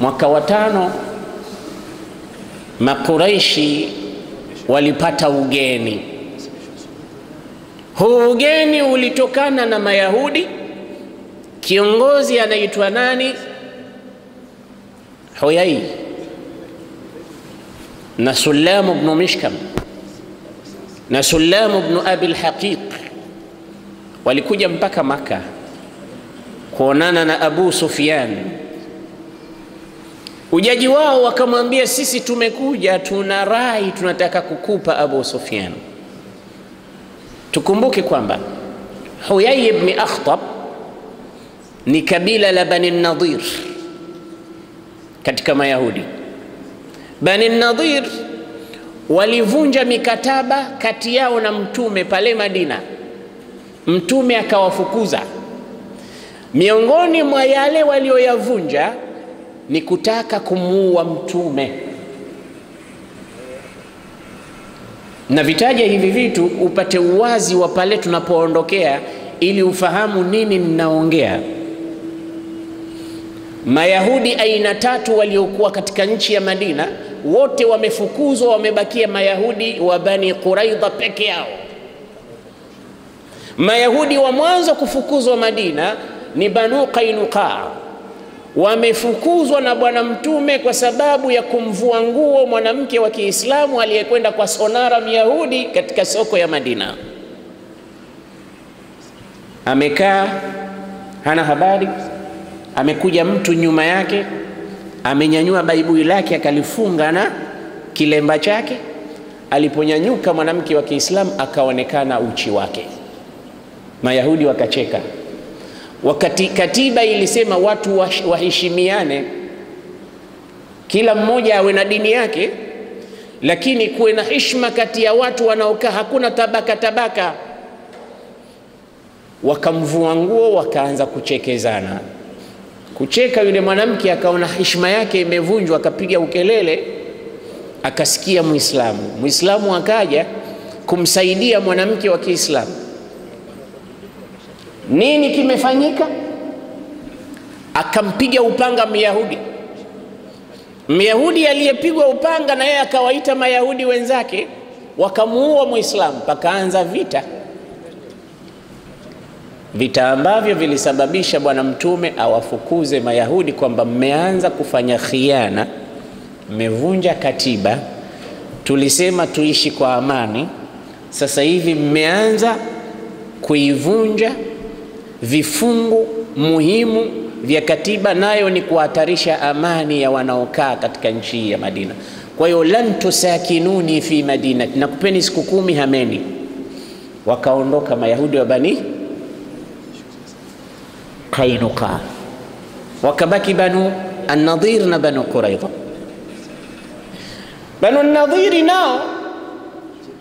Mwaka wa tano Makuraishi walipata ugeni. Huu ugeni ulitokana na Mayahudi. Kiongozi anaitwa nani? Huyai na Sulamu bnu Mishkam na Sulamu bnu Abi lhaqiq walikuja mpaka Maka kuonana na Abu Sufyan. Ujaji wao wakamwambia, sisi tumekuja, tuna rai, tunataka kukupa Abu Sufyan. Tukumbuke kwamba Huyai ibn Akhtab ni kabila la Bani Nadhir katika Mayahudi. Bani Nadhir walivunja mikataba kati yao na Mtume pale Madina, Mtume akawafukuza. Miongoni mwa yale walioyavunja ni kutaka kumuua Mtume. Na vitaja hivi vitu upate uwazi wa pale tunapoondokea, ili ufahamu nini ninaongea. Mayahudi aina tatu waliokuwa katika nchi ya Madina wote wamefukuzwa, wamebakia Mayahudi wa Bani Quraidha peke yao. Mayahudi wa mwanzo kufukuzwa Madina ni Banu Qainuqa, wamefukuzwa na Bwana Mtume kwa sababu ya kumvua nguo mwanamke wa Kiislamu aliyekwenda kwa sonara Myahudi katika soko ya Madina. Amekaa hana habari amekuja mtu nyuma yake amenyanyua baibui lake akalifunga na kilemba chake. Aliponyanyuka mwanamke wa Kiislamu akaonekana uchi wake, Mayahudi wakacheka. Wakati katiba ilisema watu waheshimiane, kila mmoja awe na dini yake, lakini kuwe na heshima kati ya watu wanaokaa, hakuna tabaka tabaka. Wakamvua nguo, wakaanza kuchekezana kucheka. Yule mwanamke akaona heshima yake imevunjwa, akapiga ukelele, akasikia Muislamu. Muislamu akaja kumsaidia mwanamke wa Kiislamu. Nini kimefanyika? Akampiga upanga Myahudi. Myahudi aliyepigwa upanga na yeye akawaita Mayahudi wenzake, wakamuua Muislamu, pakaanza vita vita ambavyo vilisababisha Bwana Mtume awafukuze Mayahudi kwamba mmeanza kufanya khiana, mmevunja katiba. Tulisema tuishi kwa amani, sasa hivi mmeanza kuivunja vifungu muhimu vya katiba, nayo ni kuhatarisha amani ya wanaokaa katika nchi ya Madina. Kwa hiyo lan tusakinuni fi madinati, nakupeni siku kumi, hameni. Wakaondoka Mayahudi wa Bani Kainuka, wakabaki Banu An-Nadhir na Banu Quraidha. Banu An-Nadhiri nao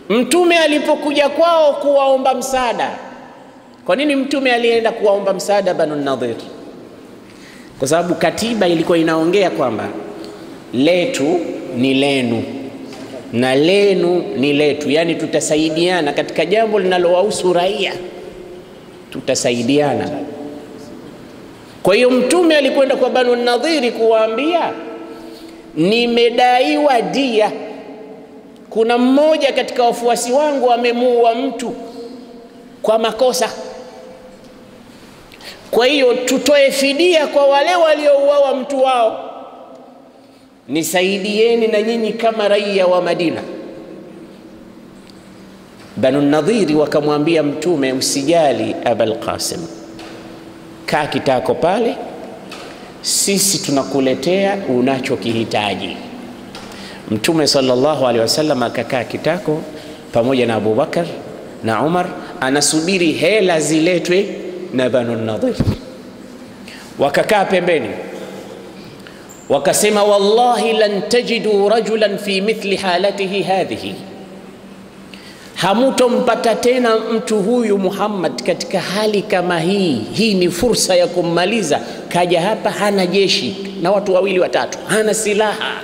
Mtume alipokuja kwao kuwaomba msaada. Kwa nini Mtume alienda kuwaomba msaada Banu An-Nadhir? Kwa sababu katiba ilikuwa inaongea kwamba letu ni lenu na lenu ni letu, yaani tutasaidiana katika jambo linalowahusu raia, tutasaidiana. Kwa hiyo mtume alikwenda kwa Banu Nadhiri kuwaambia, nimedaiwa dia, kuna mmoja katika wafuasi wangu amemuua mtu kwa makosa, kwa hiyo tutoe fidia kwa wale waliouawa mtu wao, nisaidieni na nyinyi kama raia wa Madina. Banu Nadhiri wakamwambia Mtume, usijali Abul Qasim kaa kitako pale, sisi tunakuletea unachokihitaji. Mtume sallallahu alaihi wasallam akakaa kitako pamoja na Abubakar na Umar, anasubiri hela ziletwe na Banu Nadhir. Wakakaa pembeni, wakasema, wallahi lan tajidu rajulan fi mithli halatihi hadhihi hamutompata tena mtu huyu Muhammad katika hali kama hii. Hii ni fursa ya kummaliza. Kaja hapa hana jeshi na watu wawili watatu, hana silaha,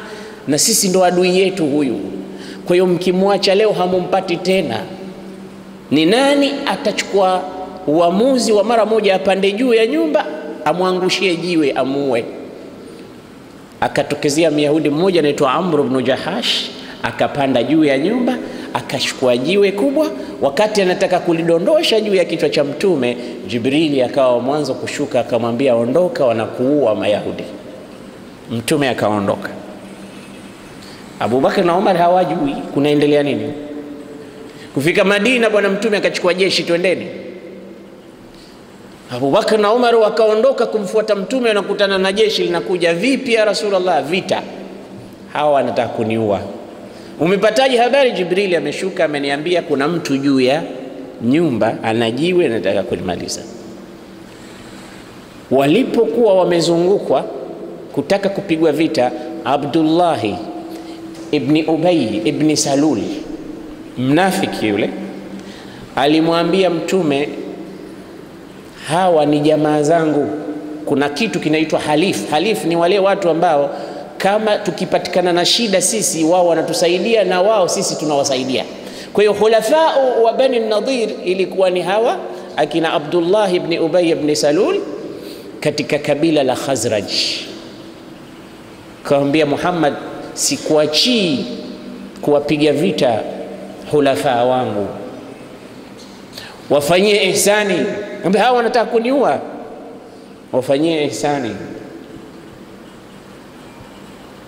na sisi ndo adui yetu huyu. Kwa hiyo mkimwacha leo hamumpati tena. Ni nani atachukua uamuzi wa mara moja, apande juu ya nyumba amwangushie jiwe amuue? akatokezea Myahudi mmoja anaitwa Amr ibn Jahash, akapanda juu ya nyumba akachukua jiwe kubwa. Wakati anataka kulidondosha juu ya kichwa cha Mtume, Jibrili akawa mwanzo kushuka, akamwambia ondoka, wanakuua Mayahudi. Mtume akaondoka. Abubakar na Umar hawajui kunaendelea nini. Kufika Madina, bwana Mtume akachukua jeshi, twendeni. Abubakar na Umar wakaondoka kumfuata Mtume, wanakutana na jeshi linakuja. Vipi ya Rasulullah? Vita, hawa wanataka kuniua. Umepataje habari? Jibrili ameshuka ameniambia kuna mtu juu ya nyumba anajiwe, anataka kulimaliza. Walipokuwa wamezungukwa kutaka kupigwa vita, Abdullahi ibni Ubay ibni Salul, mnafiki yule, alimwambia Mtume, hawa ni jamaa zangu, kuna kitu kinaitwa halif. Halif ni wale watu ambao kama tukipatikana na shida sisi, wao wanatusaidia na wao sisi tunawasaidia. Kwa hiyo khulafau wa Bani Nadhir ilikuwa ni hawa akina Abdullah ibn Ubay ibn Salul katika kabila la Khazraj. Kawambia Muhammad, sikuachii kuwapiga vita hulafaa wangu, wafanyie ihsani. Ambia hawa wanataka kuniua, wafanyie ihsani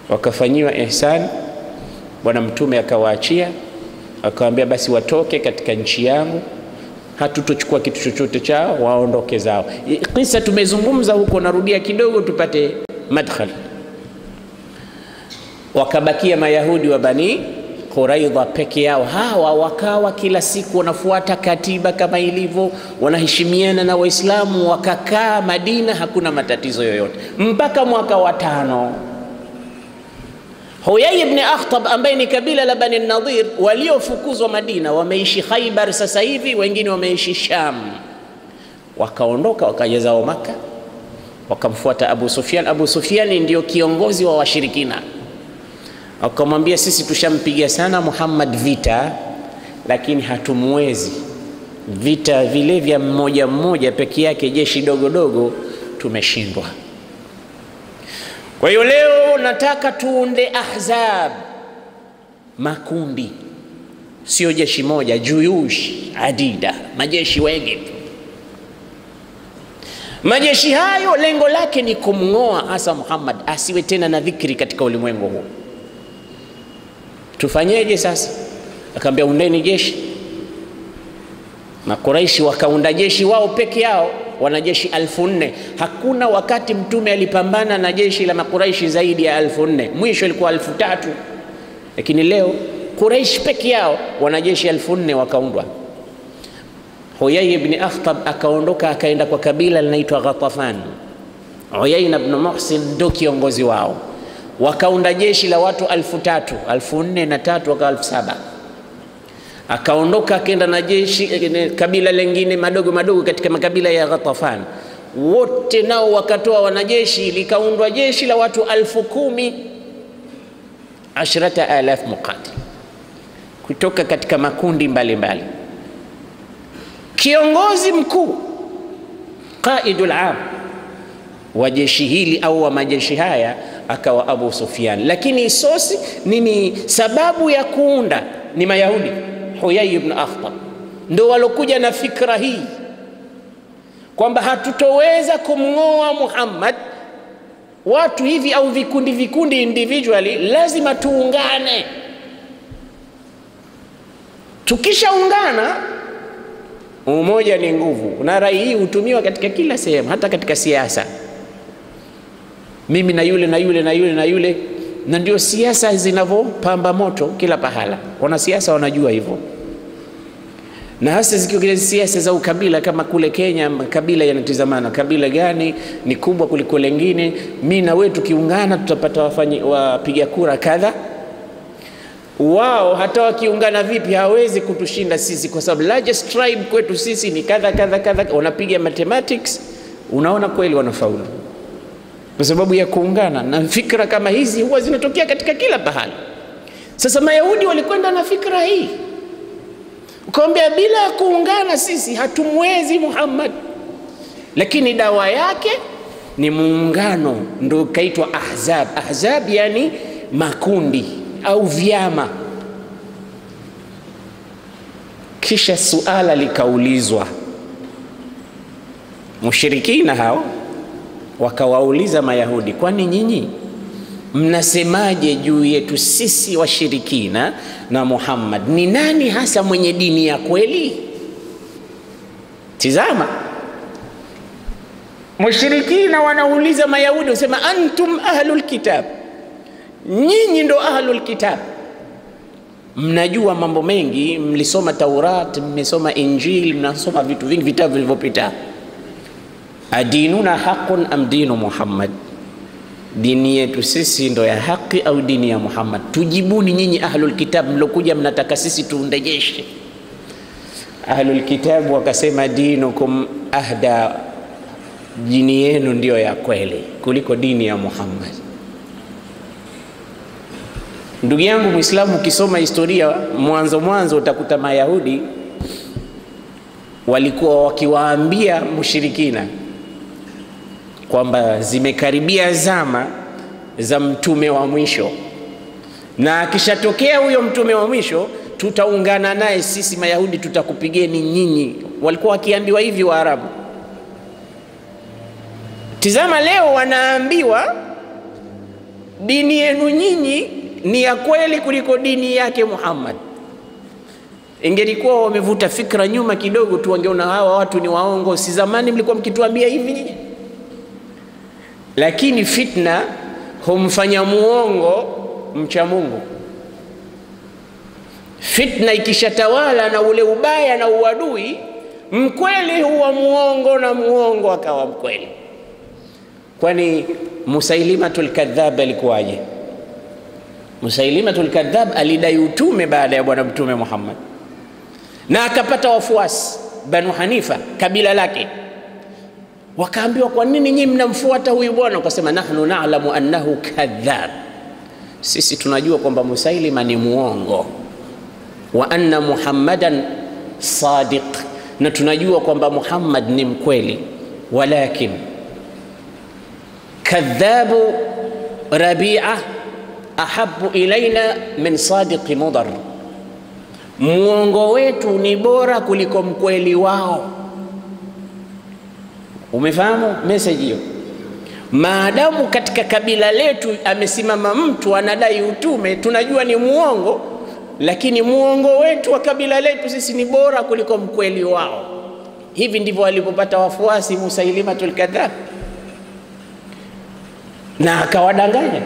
wakafanyiwa ihsani. Bwana Mtume akawaachia akawambia, basi watoke katika nchi yangu, hatutochukua kitu chochote chao, waondoke zao. Kisa tumezungumza huko, narudia kidogo tupate madkhal. Wakabakia Mayahudi wa Bani Quraidha peke yao. Hawa wakawa kila siku wanafuata katiba kama ilivyo, wanaheshimiana na Waislamu, wakakaa Madina, hakuna matatizo yoyote mpaka mwaka wa tano Huyai ibn Akhtab ambaye ni kabila la Bani Nadhir waliofukuzwa Madina wameishi Khaibar sasa hivi, wengine wameishi Sham. Wakaondoka wakaja zao Maka, wakamfuata Abu Sufyan. Abu Sufyan ndio kiongozi wa washirikina, wakamwambia sisi tushampiga sana Muhammad vita, lakini hatumwezi vita vile vya mmoja mmoja peke yake, jeshi dogo dogo, tumeshindwa. Kwa hiyo leo nataka tuunde ahzab, makundi, sio jeshi moja, juyush adida, majeshi wengi. Majeshi hayo lengo lake ni kumng'oa hasa Muhammad asiwe tena na dhikri katika ulimwengu huu. Tufanyeje sasa? Akaambia undeni jeshi. Makuraishi wakaunda jeshi wao peke yao wanajeshi alfu nne. Hakuna wakati mtume alipambana na jeshi la makuraishi zaidi ya alfu nne. Mwisho ilikuwa alfu tatu, lakini leo Quraish peke yao wanajeshi alfu nne wakaundwa. Huyai ibn Akhtab akaondoka akaenda kwa kabila linaitwa Ghatafan. Uyaina ibn Muhsin ndio kiongozi wao, wakaunda jeshi la watu alfu tatu, alfu nne na tatu wakawa alfu saba. Akaondoka akaenda na jeshi kabila lengine madogo madogo katika makabila ya Ghatafan, wote nao wakatoa wanajeshi, likaundwa jeshi la watu alfu kumi. Ashrata alaf muqatil. Kutoka katika makundi mbalimbali. Mbali. Kiongozi mkuu qaidul am wa jeshi hili au wa majeshi haya akawa Abu Sufyan, lakini sosi nini, sababu ya kuunda ni Mayahudi. Huyai ibn Akhtab ndo walokuja na fikra hii kwamba hatutoweza kumng'oa Muhammad watu hivi au vikundi vikundi individually, lazima tuungane. Tukishaungana, umoja ni nguvu, na rai hii hutumiwa katika kila sehemu, hata katika siasa. Mimi na yule na yule na yule na yule na ndio siasa zinavyopamba moto kila pahala. Wanasiasa wanajua hivyo, na hasa zikiwa siasa za ukabila kama kule Kenya, makabila yanatizamana, kabila gani ni kubwa kuliko lengine. Mi na wewe tukiungana tutapata wafanyi wapiga kura kadha. Wao hata wakiungana vipi hawezi kutushinda sisi, kwa sababu largest tribe kwetu sisi ni kadha kadha kadha. Wanapiga mathematics, unaona kweli wanafaulu kwa sababu ya kuungana. Na fikra kama hizi huwa zinatokea katika kila pahali. Sasa Mayahudi walikwenda na fikra hii, ukawambia bila ya kuungana sisi hatumwezi Muhammad, lakini dawa yake ni muungano, ndo ukaitwa ahzab. Ahzab yani makundi au vyama. Kisha suala likaulizwa, mushirikina hao wakawauliza Mayahudi, kwani nyinyi mnasemaje juu yetu sisi washirikina na Muhammad? Ni nani hasa mwenye dini ya kweli? Tizama, mushirikina wanauliza Mayahudi, wasema antum ahlul kitab, nyinyi ndo ahlul kitab, mnajua mambo mengi, mlisoma Taurat, mmesoma Injili, mnasoma vitu vingi, vitabu vilivyopita. Adinuna haqun am dinu Muhammad, dini yetu sisi ndo ya haki au dini ya Muhammad? Tujibuni nyinyi ahlul kitab mlokuja mnataka sisi tuundejeshe. Ahlul kitab wakasema dinukum ahda, dini yenu ndiyo ya kweli kuliko dini ya Muhammad. Ndugu yangu Muislamu, ukisoma historia mwanzo mwanzo utakuta Mayahudi walikuwa wakiwaambia mushirikina kwamba zimekaribia zama za mtume wa mwisho, na akishatokea huyo mtume wa mwisho tutaungana naye sisi Mayahudi, tutakupigeni nyinyi. Walikuwa wakiambiwa hivi Waarabu. Tizama leo wanaambiwa dini yenu nyinyi ni ya kweli kuliko dini yake Muhammad. Ingelikuwa wamevuta fikra nyuma kidogo tu, wangeona hawa watu ni waongo. Si zamani mlikuwa mkituambia hivi nyinyi? Lakini fitna humfanya muongo mcha Mungu. Fitna ikishatawala na ule ubaya na uadui, mkweli huwa muongo na muongo akawa mkweli. Kwani Musailimatul Kadhab alikuwaje? Musailimatul Kadhab alidai utume baada ya bwana mtume Muhammad na akapata wafuasi Banu Hanifa, kabila lake. Wakaambiwa, kwa nini nyinyi mnamfuata huyu bwana? Wakasema, nahnu na'lamu annahu kadhab, sisi tunajua kwamba Musailima ni muongo, wa anna Muhammadan sadiq, na tunajua kwamba Muhammad ni mkweli, walakin kadhabu Rabia ahabu ilaina min sadiqi Mudar, muongo wetu ni bora kuliko mkweli wao. Umefahamu message hiyo? Maadamu katika kabila letu amesimama mtu anadai utume, tunajua ni muongo, lakini muongo wetu wa kabila letu sisi ni bora kuliko mkweli wao. Hivi ndivyo walipopata wafuasi Musailimatul Kadhab, na akawadanganya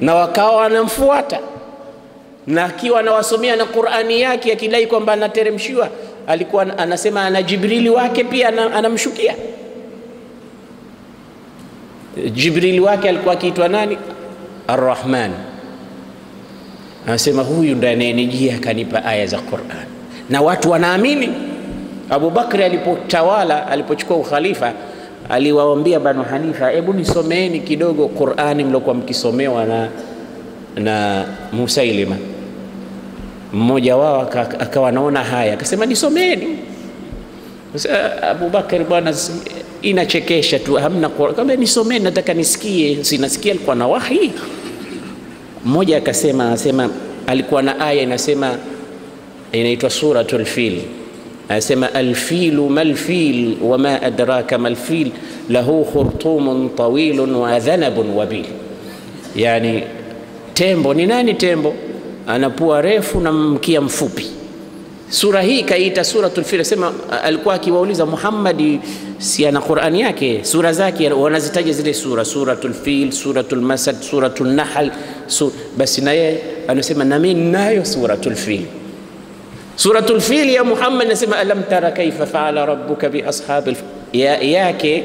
na wakawa wanamfuata na akiwa anawasomea na Qur'ani yake akidai kwamba anateremshiwa, alikuwa anasema ana Jibrili wake pia anamshukia. Jibrili wake alikuwa akiitwa nani? Ar-Rahman. Anasema huyu ndiye anayenijia akanipa aya za Qur'an, na watu wanaamini. Abu Bakri alipotawala, alipochukua ukhalifa, aliwaambia Banu Hanifa, hebu nisomeeni kidogo Qur'ani mliokuwa mkisomewa na na Musailima. Mmoja wao akawa anaona haya, akasema nisomeeni. Abu Bakari, bwana, inachekesha tu, hamna kama nisomeni, nataka nisikie. Sinasikia alikuwa na wahi. Mmoja akasema, anasema alikuwa na aya inasema, inaitwa suratul Fil, anasema alfilu malfil wama adraka malfil lahu khurtumun tawilun wa dhanabun wabil, yani tembo ni nani? Tembo anapua refu na mkia mfupi. Sura hii kaita suratul Fil. Sema alikuwa akiwauliza Muhammad, سيا نا قران yake سوره زاكي ونزتاج زله سوره سوره الفيل سوره المسد سوره النحل سور بس ناي أنا اسمع نا مين سوره الفيل سوره الفيل يا محمد نسمع الم ترى كيف فعل ربك باصحاب يا ياكي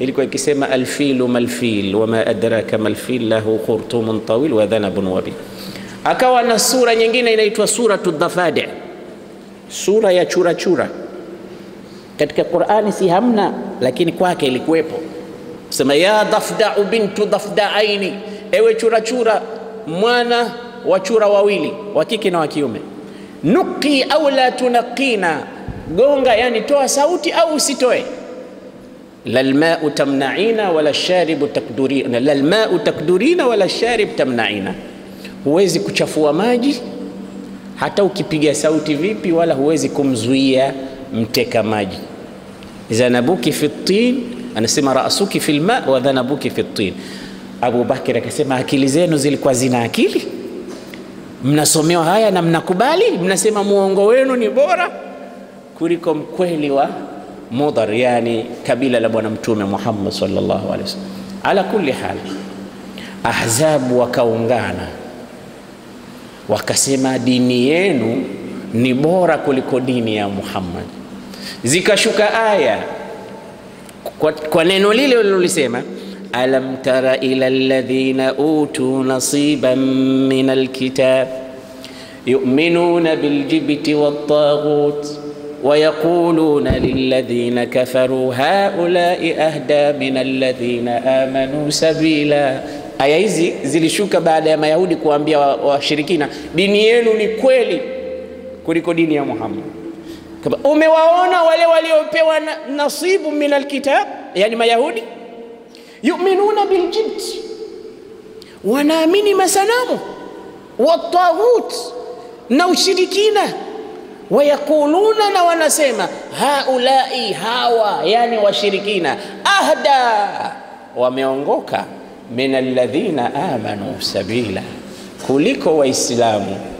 اللي كان الفيل ما الفيل وما ادراك ما الفيل له خرطوم طويل وذنب وبي اكو أنا سوره nyingine سوره الضفادع سوره يا تشورا تشورا Katika Qur'ani si hamna, lakini kwake ilikuwepo. Sema ya dhafdau bintu dhafdaaini, ewe churachura chura, mwana wa chura wawili wa kike na wa kiume. Nuqi au la tunaqina, gonga, yani toa sauti au usitoe. Lalmau tamnaina wala sharibu takdurina, lalmau takdurina wala sharib tamnaina, huwezi kuchafua maji hata ukipiga sauti vipi, wala huwezi kumzuia mteka maji. Zanabuki fi tin, anasema rasuki fi lma wa dhanabuki fi tin. Abu Bakr akasema akili zenu zilikuwa zina akili, mnasomewa haya na mnakubali, mnasema muongo wenu ni bora kuliko mkweli wa Mudhar, yani kabila la Bwana Mtume Muhammad sallallahu alaihi wasallam. Ala kulli hal, Ahzabu wakaungana wakasema dini yenu ni bora kuliko dini ya Muhammad. Zikashuka aya kwa, kwa neno lile lilolisema alam tara ila alladhina utu nasiban min alkitab yu'minuna biljibti waltaghut wayaquluna lilladhina kafaru haulai ahda min alladhina amanu sabila Aya hizi zilishuka baada ya Mayahudi kuambia washirikina wa dini yenu ni kweli kuliko dini ya Muhammad. Kama umewaona wale waliopewa na, nasibu min alkitab, yani Mayahudi, yuminuna biljibt, wanaamini masanamu, wataghut na ushirikina, wayaquluna, na wanasema haulai, hawa yani washirikina, ahda, wameongoka. Min alladhina amanu sabila, kuliko Waislamu.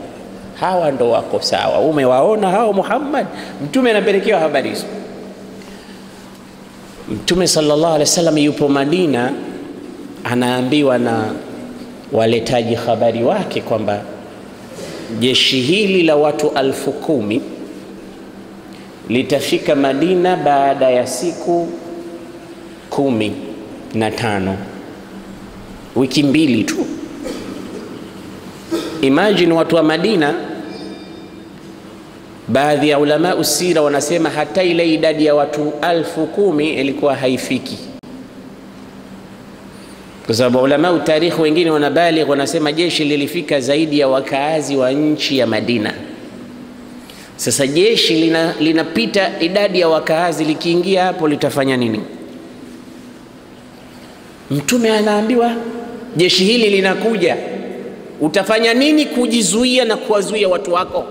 Hawa ndo wako sawa. Umewaona hao? Muhammad mtume anapelekewa habari hizo. Mtume sallallahu alaihi wasallam yupo Madina, anaambiwa na waletaji habari wake kwamba jeshi hili la watu alfu kumi litafika Madina baada ya siku kumi na tano wiki mbili tu. Imagine watu wa Madina, baadhi ya ulama usira wanasema hata ile idadi ya watu alfu kumi ilikuwa haifiki, kwa sababu ulama utarikhi wengine wanabaligh, wanasema jeshi lilifika zaidi ya wakaazi wa nchi ya Madina. Sasa jeshi lina, linapita idadi ya wakaazi, likiingia hapo litafanya nini? Mtume anaambiwa jeshi hili linakuja, utafanya nini kujizuia na kuwazuia watu wako?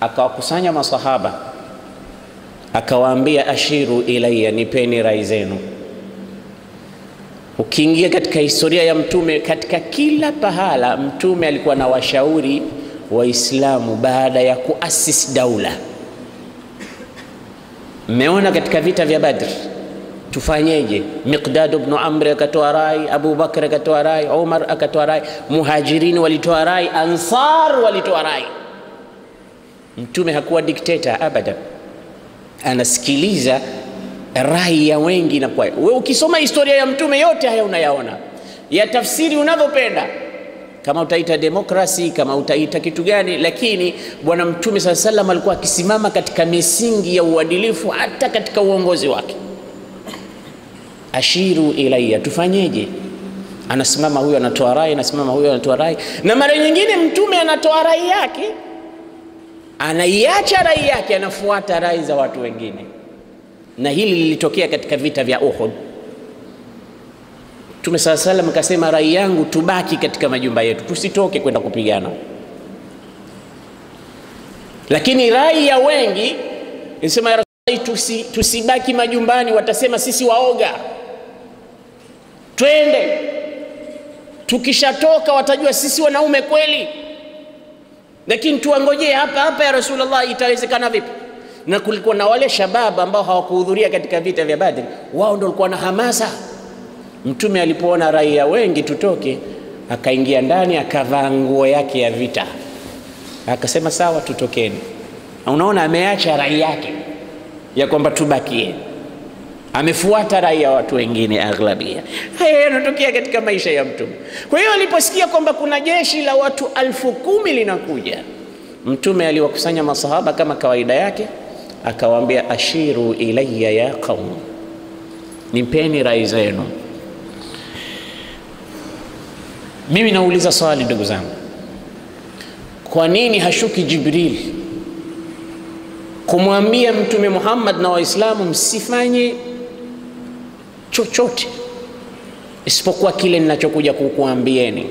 Akawakusanya masahaba, akawaambia ashiru ilaya, nipeni rai zenu. Ukiingia katika historia ya Mtume, katika kila pahala Mtume alikuwa na washauri Waislamu baada ya kuasisi daula. Mmeona katika vita vya Badr tufanyeje? Miqdad ibn Amr akatoa rai, Abu Bakr akatoa rai, Umar akatoa rai, Muhajirini walitoa rai, Ansar walitoa rai. Mtume hakuwa dikteta abada anasikiliza rai ya wengi. Na kwa wewe ukisoma historia ya mtume yote haya unayaona, ya tafsiri unavyopenda, kama utaita demokrasi, kama utaita kitu gani, lakini bwana mtume saa salam alikuwa akisimama katika misingi ya uadilifu hata katika uongozi wake ashiru ilaya, tufanyeje? Anasimama huyo anatoa rai, anasimama huyo anatoa rai, na mara nyingine mtume anatoa rai yake, anaiacha rai yake, anafuata rai za watu wengine. Na hili lilitokea katika vita vya Uhud. Mtume saa salam akasema, rai yangu tubaki katika majumba yetu, tusitoke kwenda kupigana. Lakini rai ya wengi inasema ya Rasulullah, tusibaki majumbani, watasema sisi waoga, twende. Tukishatoka watajua sisi wanaume kweli, lakini tuwangojee hapa hapa ya Rasulullah, itawezekana vipi? Na kulikuwa na wale shababu ambao hawakuhudhuria katika vita vya Badri, wao ndio walikuwa na hamasa. Mtume alipoona raia wengi tutoke, akaingia ndani, akavaa nguo yake ya vita, akasema sawa, tutokeni. Unaona, ameacha rai yake ya kwamba tubakie, amefuata rai ya watu wengine aghlabia. Haya yanatokea katika maisha ya Mtume. Kwa hiyo aliposikia kwamba kuna jeshi la watu alfu kumi linakuja, Mtume aliwakusanya masahaba kama kawaida yake, akawaambia ashiru ilaya ya qaum, nipeni rai zenu. Mimi nauliza swali, ndugu zangu, kwa nini hashuki Jibril kumwambia Mtume Muhammad na Waislamu msifanye chochote isipokuwa kile ninachokuja kukuambieni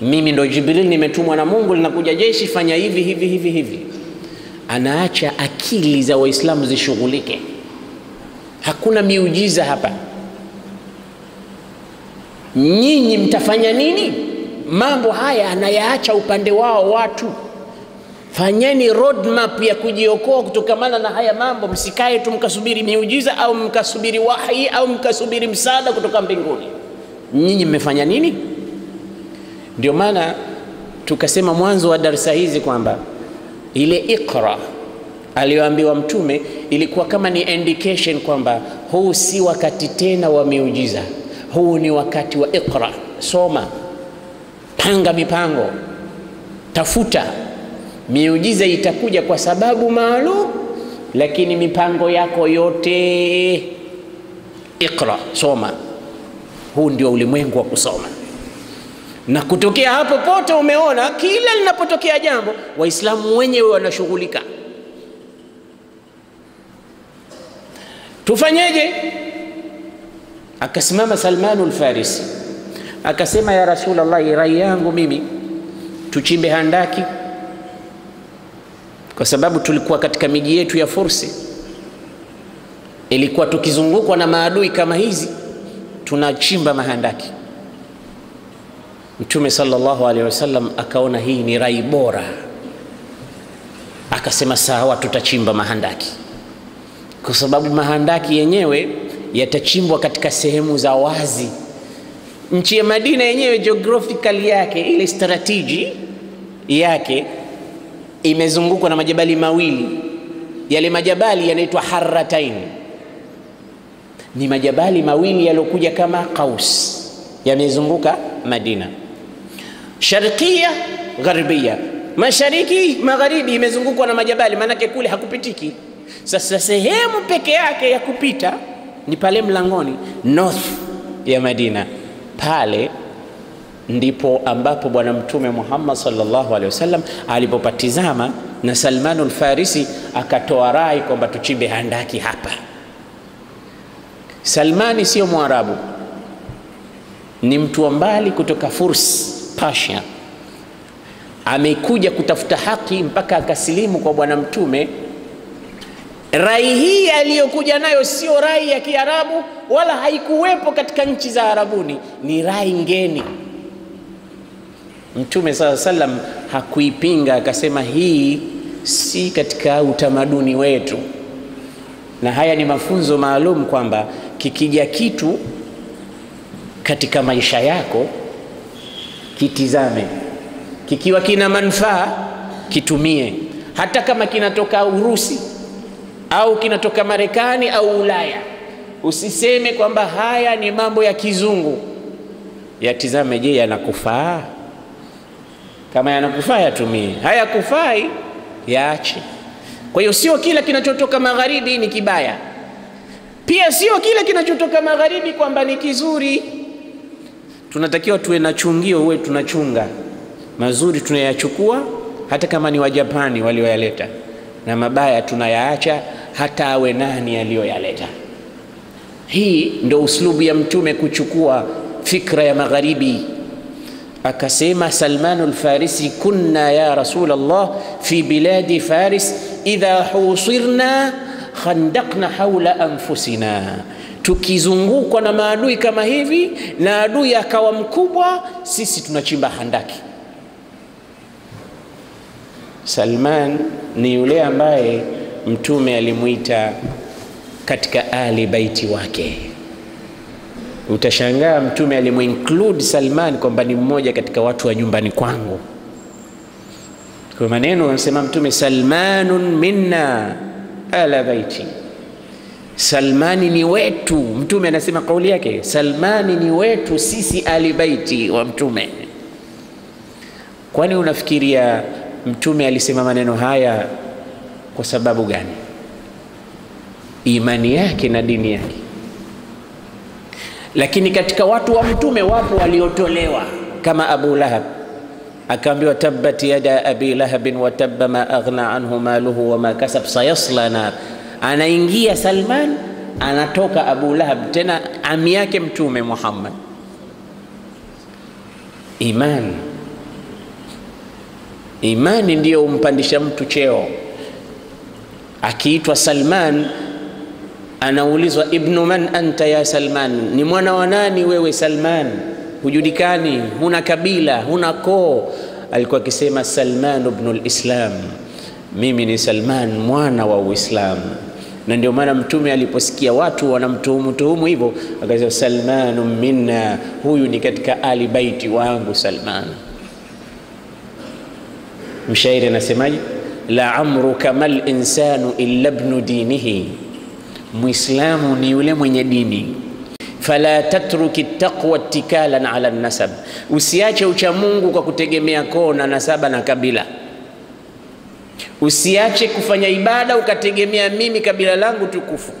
mimi ndo Jibril, nimetumwa na Mungu, linakuja jeshi, fanya hivi hivi hivi hivi. Anaacha akili za Waislamu zishughulike, hakuna miujiza hapa. Nyinyi mtafanya nini? Mambo haya anayaacha upande wao watu. Fanyeni roadmap ya kujiokoa kutokamana na haya mambo, msikae tu mkasubiri miujiza au mkasubiri wahi au mkasubiri msaada kutoka mbinguni. Nyinyi mmefanya nini? Ndio maana tukasema mwanzo wa darsa hizi kwamba ile ikra aliyoambiwa Mtume ilikuwa kama ni indication kwamba huu si wakati tena wa miujiza, huu ni wakati wa ikra, Soma, panga mipango, tafuta. Miujiza itakuja kwa sababu maalum, lakini mipango yako yote iqra, soma. Huu ndio ulimwengu wa kusoma na kutokea hapo pote, umeona kila linapotokea jambo Waislamu wenyewe wanashughulika. Tufanyeje? Akasimama Salmanu Lfarisi akasema, ya Rasulullah, rai yangu mimi tuchimbe handaki, kwa sababu tulikuwa katika miji yetu ya Fursi, ilikuwa tukizungukwa na maadui kama hizi, tunachimba mahandaki. Mtume sallallahu alaihi wasallam akaona hii ni rai bora, akasema sawa, tutachimba mahandaki, kwa sababu mahandaki yenyewe yatachimbwa katika sehemu za wazi. Nchi ya Madina yenyewe geographical yake ile strategy yake imezungukwa na majabali mawili. Yale majabali yanaitwa Harratain, ni majabali mawili yaliyokuja kama kaus, yamezunguka Madina sharqia gharbia, mashariki magharibi, imezungukwa na majabali, maanake kule hakupitiki. Sasa sehemu peke yake ya kupita ni pale mlangoni north ya Madina. Pale ndipo ambapo Bwana Mtume Muhammad sallallahu alaihi wasallam alipopatizama na Salmanul Farisi akatoa rai kwamba tuchimbe handaki hapa. Salmani sio Mwarabu, ni mtu wa mbali kutoka Furs Persia amekuja kutafuta haki mpaka akasilimu kwa bwana Mtume. Rai hii aliyokuja nayo sio rai ya Kiarabu wala haikuwepo katika nchi za Arabuni, ni rai ngeni. Mtume saa salam hakuipinga, akasema hii si katika utamaduni wetu, na haya ni mafunzo maalum kwamba kikija kitu katika maisha yako kitizame, kikiwa kina manufaa kitumie, hata kama kinatoka Urusi au kinatoka Marekani au Ulaya. Usiseme kwamba haya ni mambo ya kizungu, yatizame, je, yanakufaa? Kama yanakufaa yatumie, hayakufai yaache. Kwa hiyo sio kila kinachotoka magharibi ni kibaya, pia sio kila kinachotoka magharibi kwamba ni kizuri tunatakiwa tuwe na chungio, uwe tunachunga mazuri, tunayachukua hata kama ni Wajapani walioyaleta, na mabaya tunayaacha hata awe nani aliyoyaleta. Hii ndo uslubu ya Mtume kuchukua fikra ya magharibi. Akasema Salmanu Lfarisi, kunna ya Rasul Allah fi biladi Faris idha husirna khandaqna haula anfusina tukizungukwa na maadui kama hivi na adui akawa mkubwa, sisi tunachimba handaki. Salman ni yule ambaye Mtume alimwita katika ali baiti wake. Utashangaa Mtume alimuinclude Salman kwamba ni mmoja katika watu wa nyumbani kwangu. Kwa maneno anasema Mtume, Salmanun minna ala baiti Salmani ni wetu. Mtume anasema kauli yake, Salmani ni wetu sisi ali baiti wa Mtume. Kwani unafikiria Mtume alisema maneno haya kwa sababu gani? Imani yake na dini yake. Lakini katika watu wa Mtume wapo waliotolewa kama Abu Lahab, akaambiwa tabbat yada abi lahabin wa tabba ma aghna anhu maluhu wa ma kasab sayasla nar anaingia Salman anatoka Abu Lahab, tena ami yake Mtume Muhammad. Imani, imani ndiyo umpandisha mtu cheo. Akiitwa Salman, anaulizwa ibnu man anta ya Salman, ni mwana wa nani wewe Salman? Hujulikani, huna kabila, huna koo. Alikuwa akisema Salman ibn lislam, mimi ni Salman mwana wa Uislamu. Na ndio maana Mtume aliposikia watu wanamtuhumu tuhumu hivyo, akasema Salmanu minna, huyu ni katika ali baiti wangu Salman. Mshairi anasemaje? la amruka mal insanu illa ibnu dinihi, Muislamu ni yule mwenye dini fala tatruki taqwa tikalan ala nasab, usiache ucha Mungu kwa kutegemea koo na nasaba na kabila. Usiache kufanya ibada ukategemea mimi kabila langu tukufu.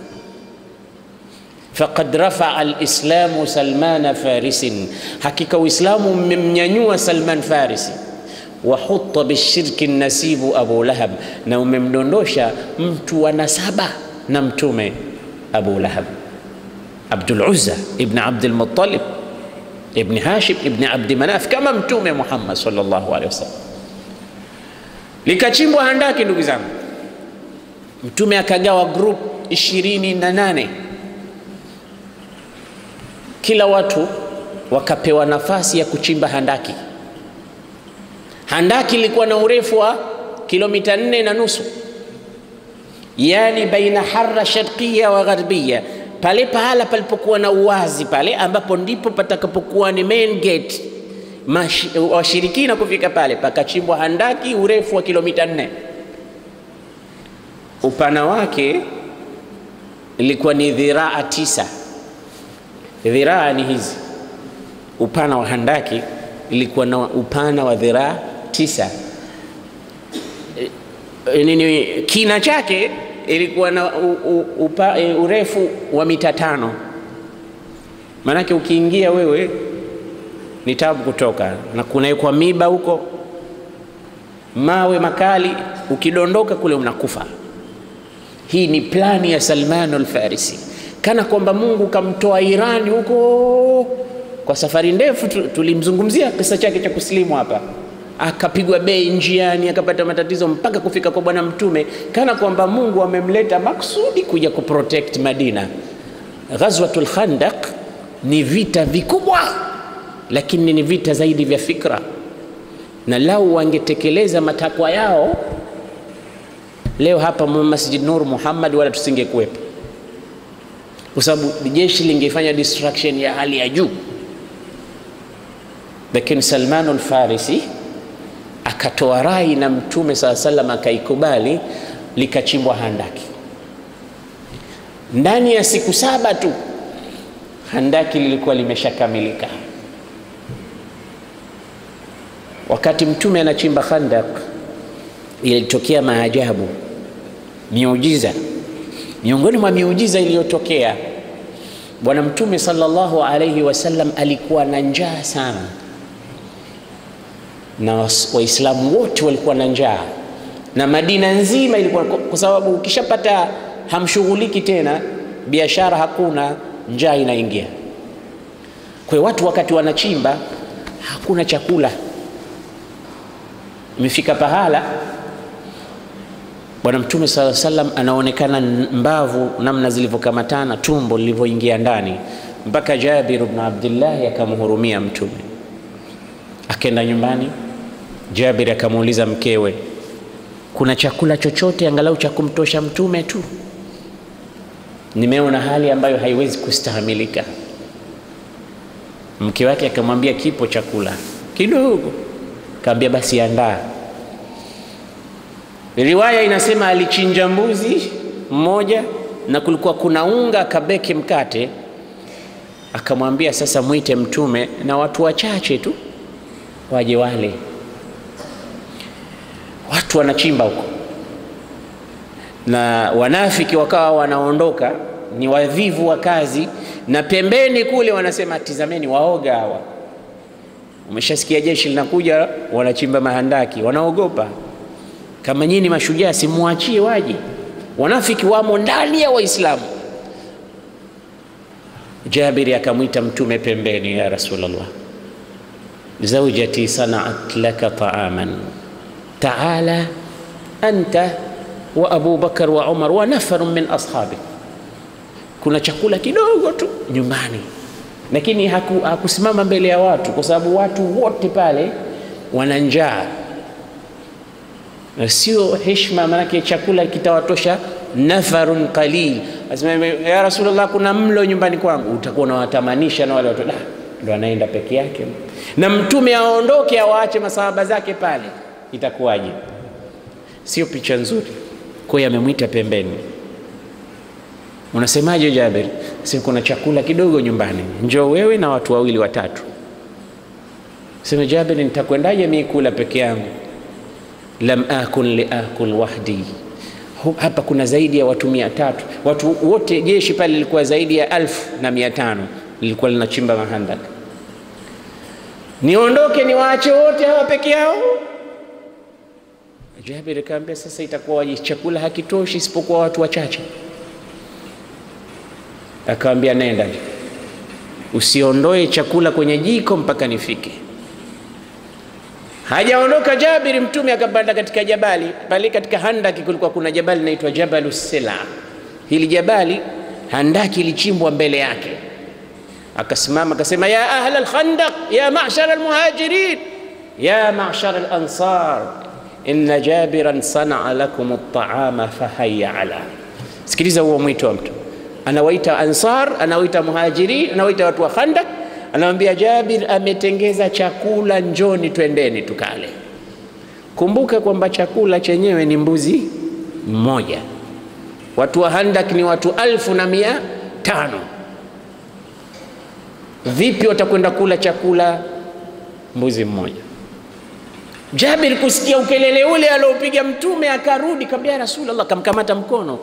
Faqad rafaa alislamu Salmana Farisin, hakika Uislamu umemnyanyua Salman Farisi. Wa hutta bishirki nasibu Abu Lahab, na umemdondosha mtu wa nasaba na mtume Abu Lahab. Abdul Uzza ibn Abdul Muttalib ibn Hashim ibn Abdi Manaf kama Mtume Muhammad sallallahu alaihi wasallam. Likachimbwa handaki, ndugu zangu, Mtume akagawa group ishirini na nane, kila watu wakapewa nafasi ya kuchimba handaki. Handaki ilikuwa na urefu wa kilomita nne na nusu, yani baina hara sharqiya wa gharbia pale pahala palipokuwa na uwazi pale ambapo ndipo patakapokuwa ni main gate washirikina kufika pale, pakachimbwa handaki urefu wa kilomita nne. Upana wake ilikuwa ni dhiraa tisa. Dhiraa ni hizi, upana wa handaki ilikuwa na upana wa dhiraa tisa. Nini kina chake ilikuwa na u, u, upa, e, urefu wa mita tano. Maanake ukiingia wewe ni tabu kutoka, na kunawekwa miba huko, mawe makali, ukidondoka kule unakufa. Hii ni plani ya Salman al-Farisi, kana kwamba Mungu kamtoa Irani huko kwa safari ndefu. Tulimzungumzia kisa chake cha kusilimu hapa akapigwa bei njiani, akapata matatizo mpaka kufika kwa Bwana Mtume, kana kwamba Mungu amemleta maksudi kuja kuprotect Madina. Ghazwatul Khandaq ni vita vikubwa, lakini ni vita zaidi vya fikra, na lau wangetekeleza matakwa yao leo hapa Masjid Nur Muhammad wala tusingekuwepo, kwa sababu jeshi lingefanya destruction ya hali ya juu, lakini Salman al-Farisi akatoa rai na Mtume saa salam akaikubali, likachimbwa handaki. Ndani ya siku saba tu handaki lilikuwa limeshakamilika. Wakati Mtume anachimba handak, ilitokea maajabu, miujiza. Miongoni mwa miujiza iliyotokea, Bwana Mtume sallallahu alaihi wasallam alikuwa na njaa sana na Waislamu wote walikuwa na njaa na Madina nzima ilikuwa, kwa sababu ukishapata hamshughuliki tena, biashara hakuna, njaa inaingia. Kwa watu wakati wanachimba hakuna chakula. Imefika pahala Bwana Mtume sala salam anaonekana mbavu namna zilivyokamatana, tumbo lilivyoingia ndani, mpaka Jabir ibn Abdillahi akamhurumia Mtume, akenda nyumbani Jabir akamuuliza mkewe, kuna chakula chochote angalau cha kumtosha mtume tu? Nimeona hali ambayo haiwezi kustahamilika. Mke wake akamwambia, kipo chakula kidogo. Kaambia basi andaa. Riwaya inasema alichinja mbuzi mmoja na kulikuwa kuna unga, akabeki mkate, akamwambia sasa mwite mtume na watu wachache tu waje wale watu wanachimba huko na wanafiki wakawa wanaondoka, ni wavivu wa kazi, na pembeni kule wanasema tizameni, waoga hawa. Umeshasikia jeshi linakuja, wanachimba mahandaki, wanaogopa. Kama nyinyi mashujaa, simuachie waje. Wanafiki wamo ndani ya Waislamu, Jabiri akamwita mtume pembeni, ya Rasulullah, zaujati sanaat laka taaman taala anta wa Abu Bakar wa Umar wa nafarun min ashabi, kuna chakula kidogo tu nyumbani, lakini haku, hakusimama mbele ya watu kwa sababu watu wote pale wana njaa, sio heshima, maanake chakula kitawatosha nafarun qalil. Asema ya Rasulullah, kuna mlo nyumbani kwangu, utakuwa unawatamanisha na wale watu, ndo anaenda peke yake, na mtume aondoke, awaache masahaba zake pale, itakuwaje? Sio picha nzuri. Kwa hiyo amemwita pembeni, unasemaje Jabir? Si kuna chakula kidogo nyumbani, njoo wewe na watu wawili watatu. Sema Jabir, nitakwendaje mimi kula peke yangu? lam akun liakul wahdi hapa kuna zaidi ya watu mia tatu watu wote, jeshi pale lilikuwa zaidi ya alfu na mia tano lilikuwa linachimba mahandaka. Niondoke niwaache wote hawa peke yao? Jabir akaambia sasa itakuwa chakula hakitoshi isipokuwa watu wachache. Akaambia nenda usiondoe chakula kwenye jiko mpaka nifike. Hajaondoka Jabiri, mtume akapanda katika jabali pale. Katika handaki kulikuwa kuna jabali linaitwa Jabalu Sila. Hili jabali handaki ilichimbwa mbele yake, akasimama akasema, ya ahla alkhandaq ya ma'shar almuhajirin ya mashara alansar inna jabiran sanaa lakum at-ta'ama fahayya ala. Sikiliza huo mwito wa mtu, anawaita ansar, anawaita muhajirin, anawaita watu wa khandak anawambia Jabir ametengeza chakula, njoni twendeni tukale. Kumbuka kwamba chakula chenyewe ni mbuzi mmoja, watu wa Handak ni watu alfu na mia tano. Vipi watakwenda kula chakula mbuzi mmoja? Jabir kusikia ukelele ule aliopiga Mtume akarudi, kaambia Rasulullah, kamkamata mkono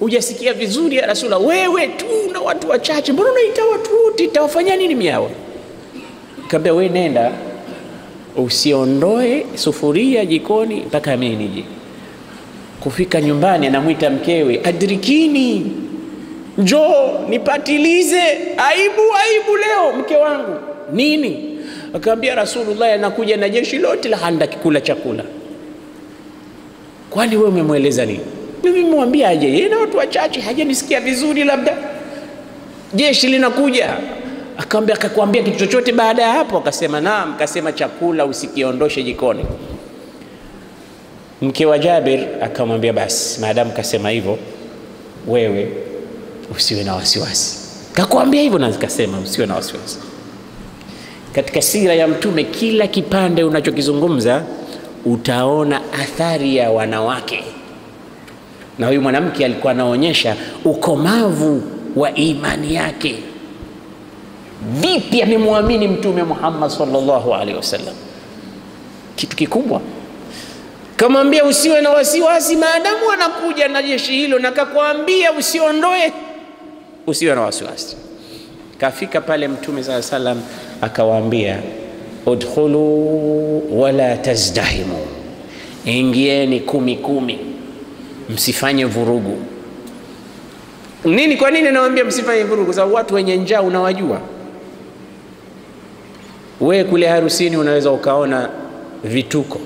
hujasikia vizuri ya Rasulullah, wewe tu na watu wachache, mbona unaita watu wote? Itawafanya nini miao? Kaambia we nenda, usiondoe sufuria jikoni mpaka mimi nije. Kufika nyumbani, anamwita mkewe, adrikini, njoo nipatilize, aibu aibu leo mke wangu. Nini? Akaambia Rasulullah anakuja na jeshi lote la Handaki kula chakula. Kwani wewe umemweleza nini? Mimi mwambia aje yeye na watu wachache, hajanisikia vizuri, labda jeshi linakuja. Akamwambia, akakwambia kitu chochote baada ya hapo? Akasema naam. Akasema chakula usikiondoshe jikoni. Mke wa Jabir akamwambia, basi maadamu kasema hivyo, wewe usiwe na wasiwasi. Kakwambia hivyo na kasema usiwe na wasiwasi. Katika sira ya Mtume, kila kipande unachokizungumza utaona athari ya wanawake na huyu mwanamke alikuwa anaonyesha ukomavu wa imani yake, vipi amemwamini Mtume Muhammad sallallahu alaihi wasallam, kitu kikubwa. Kamwambia usiwe na wasiwasi, maadamu anakuja na jeshi hilo, na kakwambia usiondoe, usiwe na wasiwasi. Kafika pale Mtume saa salam akawaambia, udkhulu wala tazdahimu, ingieni kumi kumi msifanye vurugu. Nini? Kwa nini nawaambia msifanye vurugu? Sababu watu wenye njaa unawajua We Kule harusini unaweza ukaona vituko,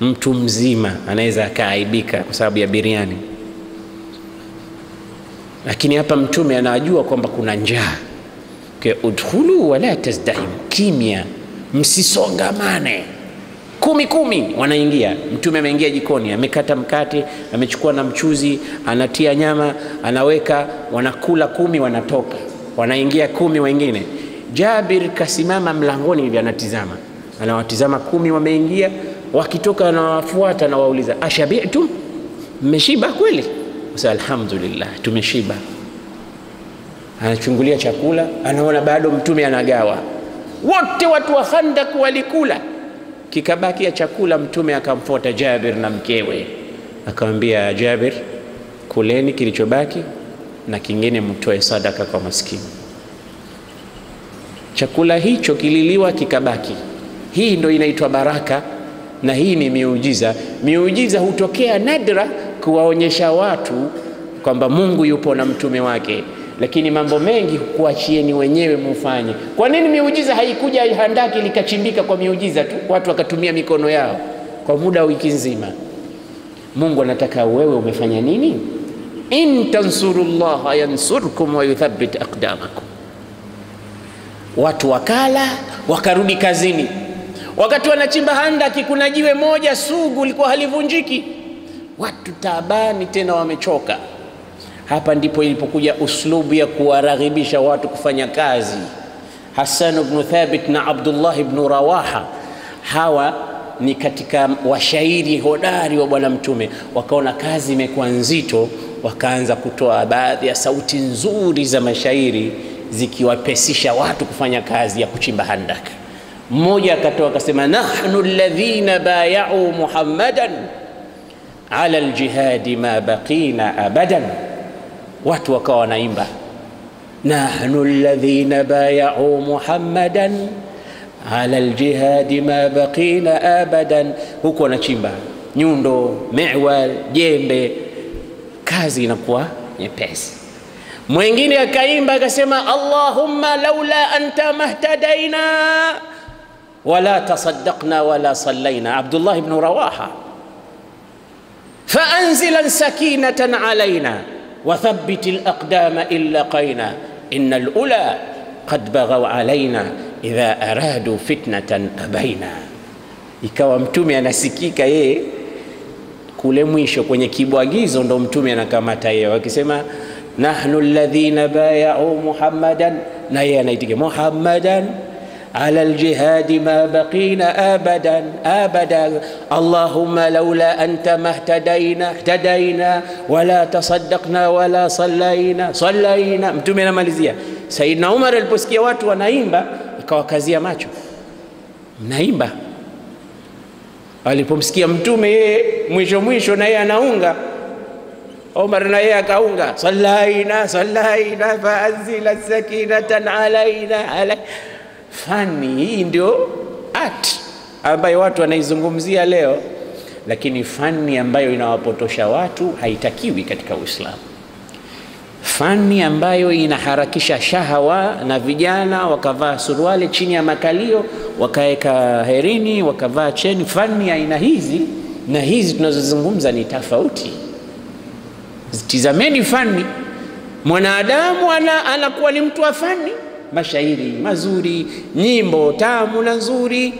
mtu mzima anaweza akaaibika kwa sababu ya biriani, lakini hapa Mtume anajua kwamba kuna njaa. Udkhulu wala tazdahimu, kimya, msisongamane kumi kumi wanaingia. Mtume ameingia jikoni, amekata mkate, amechukua na mchuzi, anatia nyama, anaweka, wanakula kumi, wanatoka, wanaingia kumi wengine. Jabir kasimama mlangoni hivi, anatizama, anawatizama kumi wameingia, wakitoka anawafuata, anawauliza ashabitum, mmeshiba kweli? Alhamdulillah, tumeshiba. Anachungulia chakula, anaona bado mtume anagawa, wote watu wa Khandak walikula kikabaki ya chakula. Mtume akamfuata Jabir na mkewe, akamwambia Jabir, kuleni kilichobaki na kingine mtoe sadaka kwa maskini. Chakula hicho kililiwa kikabaki. Hii ndo inaitwa baraka, na hii ni miujiza. Miujiza hutokea nadra kuwaonyesha watu kwamba Mungu yupo na mtume wake, lakini mambo mengi kuachieni wenyewe mufanye. Kwa nini miujiza haikuja handaki likachimbika kwa miujiza tu, watu wakatumia mikono yao kwa muda wa wiki nzima? Mungu anataka wewe umefanya nini? in tansurullaha yansurkum wa yuthabbit aqdamakum. Watu wakala wakarudi kazini, wakati wanachimba handaki, kuna jiwe moja sugu likuwa halivunjiki, watu taabani tena wamechoka. Hapa ndipo ilipokuja uslubu ya kuwaraghibisha watu kufanya kazi. Hassan ibn Thabit na Abdullah ibn Rawaha hawa ni katika washairi hodari wa Bwana Mtume, wakaona kazi imekuwa nzito, wakaanza kutoa baadhi ya sauti nzuri za mashairi zikiwapesisha watu kufanya kazi ya kuchimba handaka. Mmoja akatoa akasema, nahnu alladhina bayau Muhammadan ala aljihadi ma baqina abadan. Watu wakawa wanaimba nahnu alladhina bayau Muhammadan ala aljihadi ma baqina abadan, huku wanachimba nyundo, miwal, jembe, kazi inakuwa nyepesi. Mwingine akaimba akasema, allahumma laula anta mahtadaina wala tasaddaqna wala sallaina. Abdullah ibn Rawaha, faanzilan sakinatan alaina wathabbit alaqdama in laqaina inna alula qad baghaw alaina idha aradu fitnatan abaina. Ikawa mtume anasikika yeye kule mwisho kwenye kibwagizo, ndo mtume anakamata yeye akisema nahnu alladhina bayau Muhammadan, na yeye anaitikia Muhammadan على الجهاد ما بقينا ابدا ابدا. اللهم لولا أنت ما اهتدينا اهتدينا ولا تصدقنا ولا صلينا صلينا. متومنا ماليزيا. سيدنا عمر البسكي watu wanaimba ikawakazia macho naimba alipomsikia mtume yeye mwisho mwisho na yeye anaunga عمر نايا كاونغا. صلينا صلينا فأنزل السكينة علينا علينا Fani hii ndio art ambayo watu wanaizungumzia leo, lakini fani ambayo inawapotosha watu haitakiwi katika Uislamu. Fani ambayo inaharakisha shahawa na vijana wakavaa suruali chini ya makalio, wakaweka herini, wakavaa cheni. Fani aina hizi na hizi tunazozungumza ni tofauti. Tizameni fani, mwanadamu ana, anakuwa ni mtu wa fani, mashairi mazuri, nyimbo tamu na nzuri.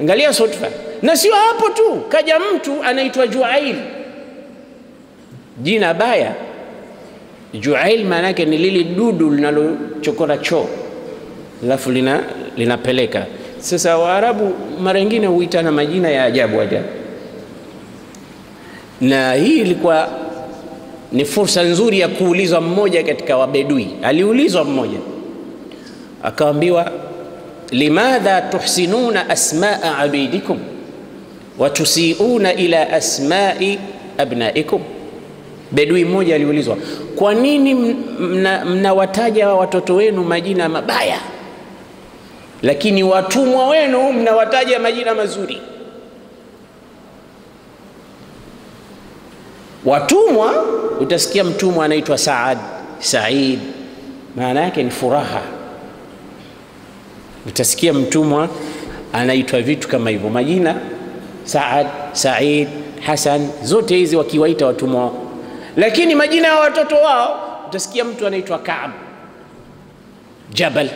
Angalia sotfa, na sio hapo tu, kaja mtu anaitwa Juail, jina baya. Juail maana yake ni lili dudu linalochokora choo alafu lina linapeleka. Sasa Waarabu mara nyingine huitana majina ya ajabu ajabu, na hii ilikuwa ni fursa nzuri ya kuulizwa. Mmoja katika Wabedui aliulizwa mmoja, akaambiwa limadha tuhsinuna asmaa abidikum watusiuna ila asmai abnaikum. Bedui mmoja aliulizwa, kwa nini mnawataja mna watoto wenu majina mabaya, lakini watumwa wenu mnawataja majina mazuri? Watumwa utasikia mtumwa anaitwa Saad, Said, maana yake ni furaha. Utasikia mtumwa anaitwa vitu kama hivyo, majina Saad, Said, Hasan, zote hizi wakiwaita watumwa wao. Lakini majina ya watoto wao utasikia mtu anaitwa Kaab, Jabal,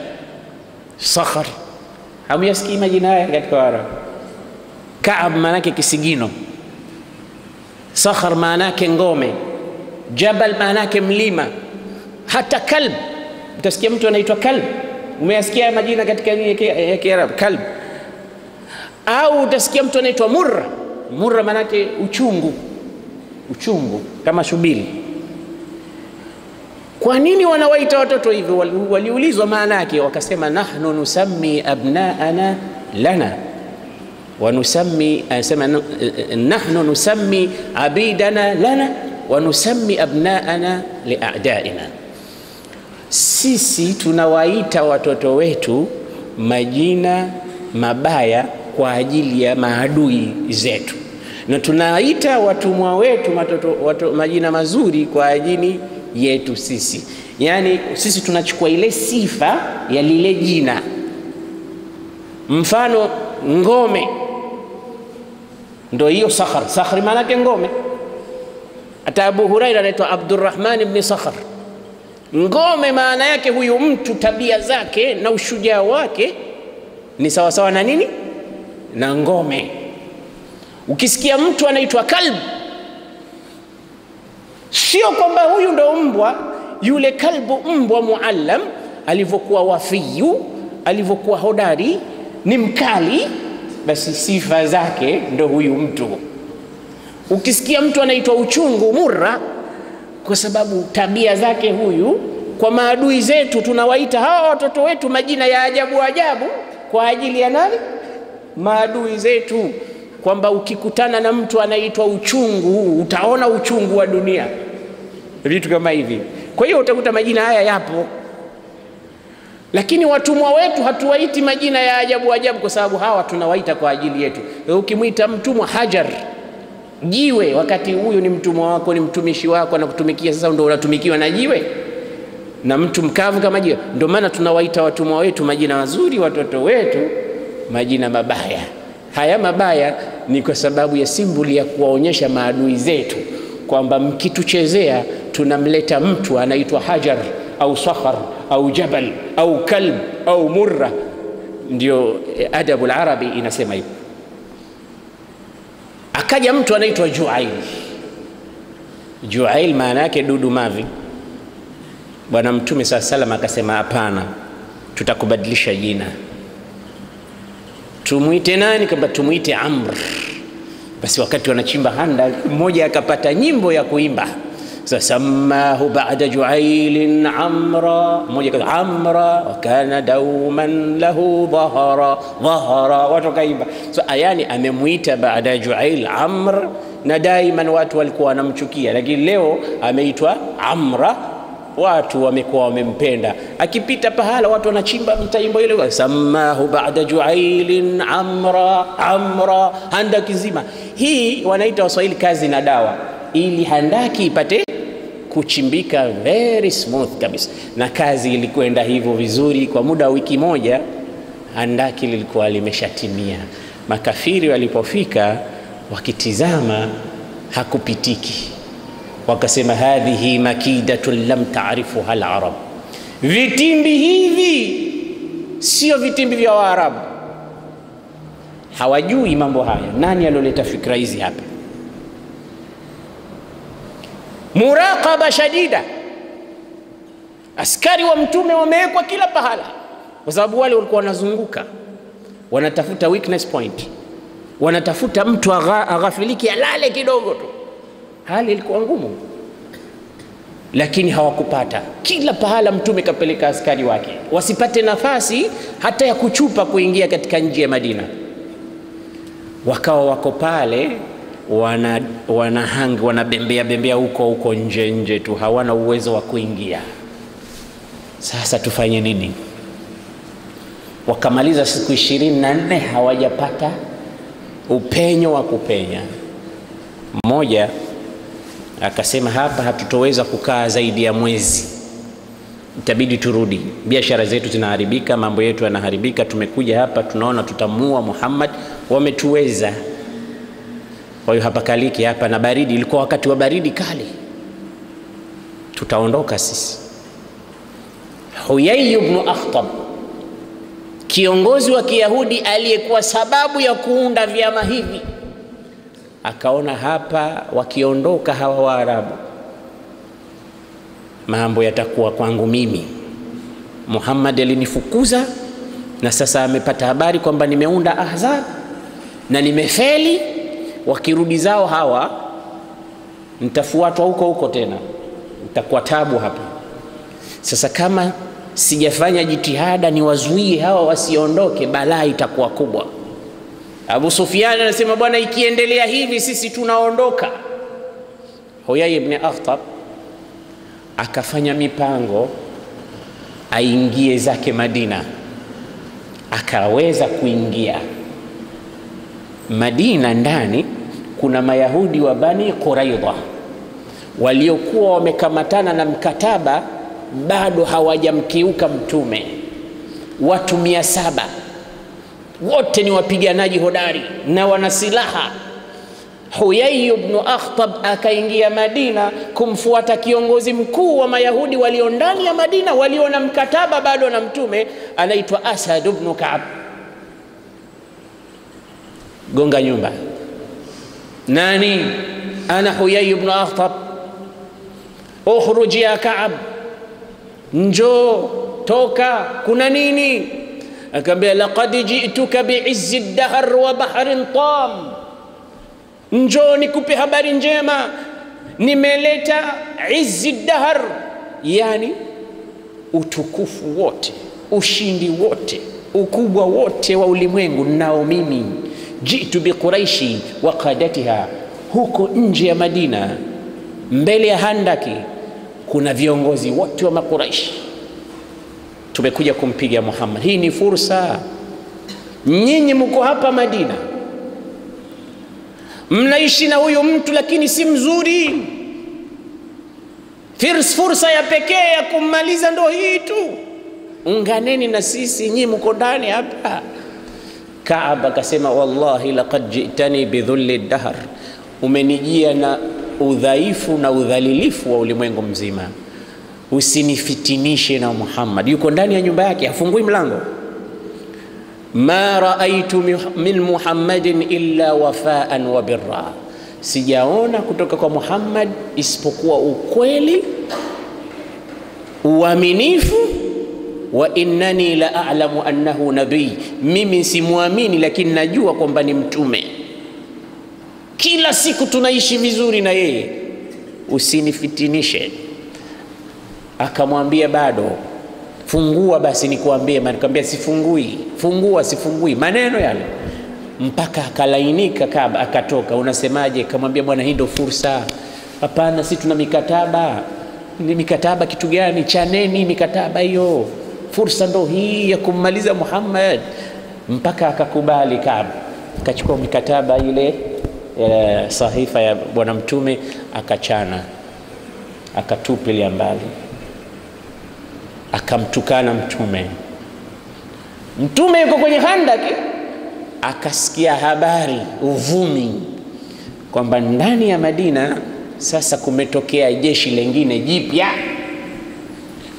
Sakhar. Hamuyasikii majina haya katika Waarabu? Kaab maana yake kisigino Sakhar maana yake ngome, Jabal maana yake mlima, hata kalb. Utasikia mtu anaitwa kalb. Umeyasikia majina katika ya Kiarabu kalb? Au utasikia mtu anaitwa Murra. Murra maanake uchungu, uchungu kama shubili. Kwa nini wanawaita watoto hivyo? Waliulizwa maana yake, wakasema nahnu nusammi abnaana lana wanusami anasema nahnu nusammi abidana lana wanusami abnaana liadaina, sisi tunawaita watoto wetu majina mabaya kwa ajili ya maadui zetu, na tunaita watumwa wetu matoto, watu, majina mazuri kwa ajili yetu sisi, yaani sisi tunachukua ile sifa ya lile jina. Mfano ngome, ndo hiyo Sakhar. Sakhar maana yake ngome. Hata Abu Huraira anaitwa Abdurrahman ibn Sakhar. Ngome maana yake huyu mtu, tabia zake na ushujaa wake ni sawasawa na nini? Na ngome. Ukisikia mtu anaitwa kalbu, sio kwamba huyu ndo mbwa. Yule kalbu, mbwa muallam, alivyokuwa wafiyu, alivyokuwa hodari, ni mkali, basi sifa zake ndo huyu mtu. Ukisikia mtu anaitwa uchungu, murra, kwa sababu tabia zake huyu. Kwa maadui zetu tunawaita hawa watoto wetu majina ya ajabu ajabu, kwa ajili ya nani? Maadui zetu kwamba ukikutana na mtu anaitwa uchungu utaona uchungu wa dunia, vitu kama hivi. Kwa hiyo utakuta majina haya yapo, lakini watumwa wetu hatuwaiti majina ya ajabu ajabu, kwa sababu hawa tunawaita kwa ajili yetu. Ukimwita mtumwa Hajar, jiwe, wakati huyu ni mtumwa wako, ni mtumishi wako, anakutumikia sasa, ndio unatumikiwa na jiwe na mtu mkavu kama jiwe. Ndio maana tunawaita watumwa wetu majina mazuri, watoto wetu majina mabaya. Haya mabaya ni kwa sababu ya simbuli ya kuwaonyesha maadui zetu kwamba mkituchezea, tunamleta mtu anaitwa Hajar au Sakhar au Jabal au Kalb au Murra. Ndio adabu larabi inasema hivyo. Akaja mtu anaitwa Juail. Juail maana yake dudu mavi. Bwana Mtume saa salam akasema, hapana, tutakubadilisha jina tumwite nani? Kwamba tumwite Amr. Basi wakati wanachimba handa, mmoja akapata nyimbo ya kuimba bada juailin amra, mmoja kaza amra wakana dauman lahu dhahara. Dhahara, watu wakaimba. So ayani amemwita baada juail Amr, na daiman watu walikuwa wanamchukia, lakini leo ameitwa Amra watu wamekuwa wamempenda. Akipita pahala watu wanachimba mtaimbo ile, samahu ba'da juailin amra amra, handaki nzima hii wanaita Waswahili kazi na dawa, ili handaki ipate kuchimbika very smooth kabisa. Na kazi ilikwenda hivyo vizuri kwa muda wa wiki moja, handaki lilikuwa limeshatimia. Makafiri walipofika wakitizama, hakupitiki wakasema hadhihi makidatun lam taarifuha alarab, vitimbi hivi sio vitimbi vya Waarabu, hawajui mambo haya. Nani alioleta fikra hizi hapa? Muraqaba shadida, askari wa mtume wamewekwa kila pahala, kwa sababu wale walikuwa wanazunguka. Wanatafuta weakness point, wanatafuta mtu aghafiliki, alale kidogo tu. Hali ilikuwa ngumu, lakini hawakupata. Kila pahala mtume kapeleka askari wake. Wasipate nafasi hata ya kuchupa kuingia katika nji ya Madina. Wakawa wako pale wana wanahangi wanabembea bembea huko huko nje nje tu, hawana uwezo wa kuingia. Sasa tufanye nini? Wakamaliza siku ishirini na nne hawajapata upenyo wa kupenya. Mmoja akasema hapa hatutoweza kukaa zaidi ya mwezi, itabidi turudi. Biashara zetu zinaharibika, mambo yetu yanaharibika. Tumekuja hapa tunaona tutamua Muhammad, wametuweza. Kwa hiyo hapa kaliki hapa, na baridi, ilikuwa wakati wa baridi kali, tutaondoka sisi. Huyai ibn Akhtab, kiongozi wa Kiyahudi aliyekuwa sababu ya kuunda vyama hivi akaona hapa wakiondoka hawa Waarabu mambo yatakuwa kwangu mimi. Muhammad alinifukuza na sasa amepata habari kwamba nimeunda Ahzab na nimefeli. Wakirudi zao hawa, nitafuatwa huko huko tena, nitakuwa tabu hapa. Sasa kama sijafanya jitihada ni niwazuie hawa wasiondoke, balaa itakuwa kubwa. Abu Sufyan anasema bwana, ikiendelea hivi sisi tunaondoka. Huyai ibn Akhtab akafanya mipango aingie zake Madina, akaweza kuingia Madina. Ndani kuna Mayahudi wa Bani Quraidha waliokuwa wamekamatana na mkataba bado hawajamkiuka Mtume, watu mia saba wote ni wapiganaji hodari na wana silaha. Huyai ibn Akhtab akaingia Madina kumfuata kiongozi mkuu wa Mayahudi walio ndani ya Madina walio na mkataba bado na Mtume, anaitwa Asad ibn Kaab. Gonga nyumba, nani? Ana Huyai ibn Akhtab. Ukhruj ya Kaab, njo toka, kuna nini? Akaambia, laqad jituka biizzi dahr wa bahrin tam Njoo nikupe habari njema, nimeleta izzi dahr, yani utukufu wote, ushindi wote, ukubwa wote wa ulimwengu nao mimi. Jitu biquraishi wa qadatiha, huko nje ya Madina, mbele ya handaki, kuna viongozi wote wa Makuraishi. Tumekuja kumpiga Muhammad. Hii ni fursa. Nyinyi mko hapa Madina mnaishi na huyu mtu lakini si mzuri. Firs, fursa ya pekee ya kummaliza ndo hii tu. Unganeni na sisi, nyinyi mko ndani hapa. Kaab akasema wallahi laqad jitani bidhulli dahr, umenijia na udhaifu na udhalilifu wa ulimwengu mzima. Usinifitinishe na Muhammad, yuko ndani ya nyumba yake, hafungui mlango ma raaitu min Muhammadin illa wafaan wa birra, sijaona kutoka kwa Muhammad isipokuwa ukweli, uaminifu. Wa innani la a'lamu annahu nabii, mimi simwamini lakini najua kwamba ni mtume. Kila siku tunaishi vizuri na yeye, usinifitinishe. Akamwambia bado fungua basi nikuambie. Nikamwambia sifungui, fungua, sifungui, maneno yale mpaka akalainika. Kaba akatoka, unasemaje? Kamwambia bwana, hii ndo fursa. Hapana, si tuna mikataba. Ni mikataba kitu gani? Chaneni mikataba hiyo, fursa ndo hii ya kummaliza Muhammad. Mpaka akakubali Kaba, akachukua mikataba ile e, sahifa ya bwana mtume, akachana, akatupilia mbali akamtukana Mtume. Mtume yuko kwenye handaki, akasikia habari, uvumi kwamba ndani ya Madina sasa kumetokea jeshi lengine jipya,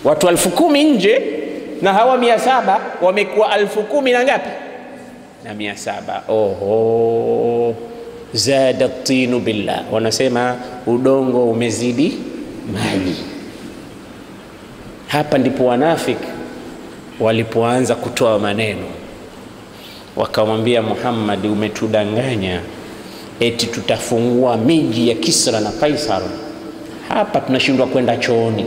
watu elfu kumi nje na hawa mia saba wamekuwa alfu kumi na ngapi na mia saba. Oho, zada tinu billah, wanasema udongo umezidi maji. Hapa ndipo wanafiki walipoanza kutoa maneno, wakamwambia Muhammad, umetudanganya eti tutafungua miji ya Kisra na Kaisar. Hapa tunashindwa kwenda chooni,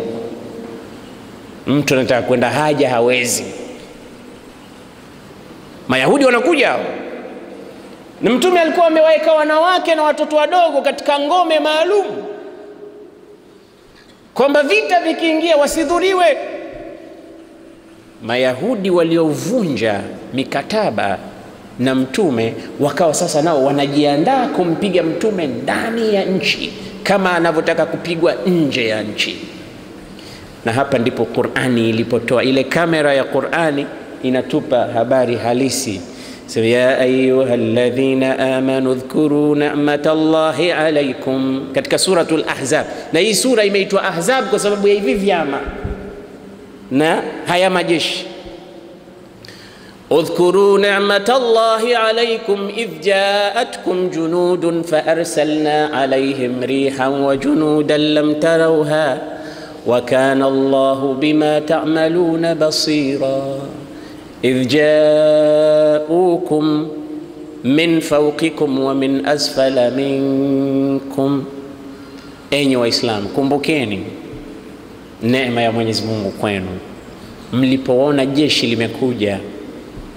mtu anataka kwenda haja hawezi. Mayahudi wanakuja hao, na Mtume alikuwa amewaweka wanawake na watoto wadogo katika ngome maalum kwamba vita vikiingia wasidhuriwe. Mayahudi waliovunja mikataba na mtume wakawa sasa nao wanajiandaa kumpiga mtume ndani ya nchi kama anavyotaka kupigwa nje ya nchi. Na hapa ndipo Qur'ani ilipotoa ile kamera ya Qur'ani inatupa habari halisi. So, ya ayuha alladhina amanu dhkuru ni'matallahi alaykum, katika suratul Ahzab. Na hii sura imeitwa Ahzab kwa sababu ya hivi vyama na haya majeshi. udhkuru ni'matallahi alaykum idh ja'atkum junudun fa arsalna alayhim rihan wa junudan lam tarawha الله بما تعملون بصيرا إذ جاءوكم min أسفل wa min asfala minkum, enyi Waislamu, kumbukeni neema ya Mwenyezi Mungu kwenu. Mlipoona jeshi limekuja,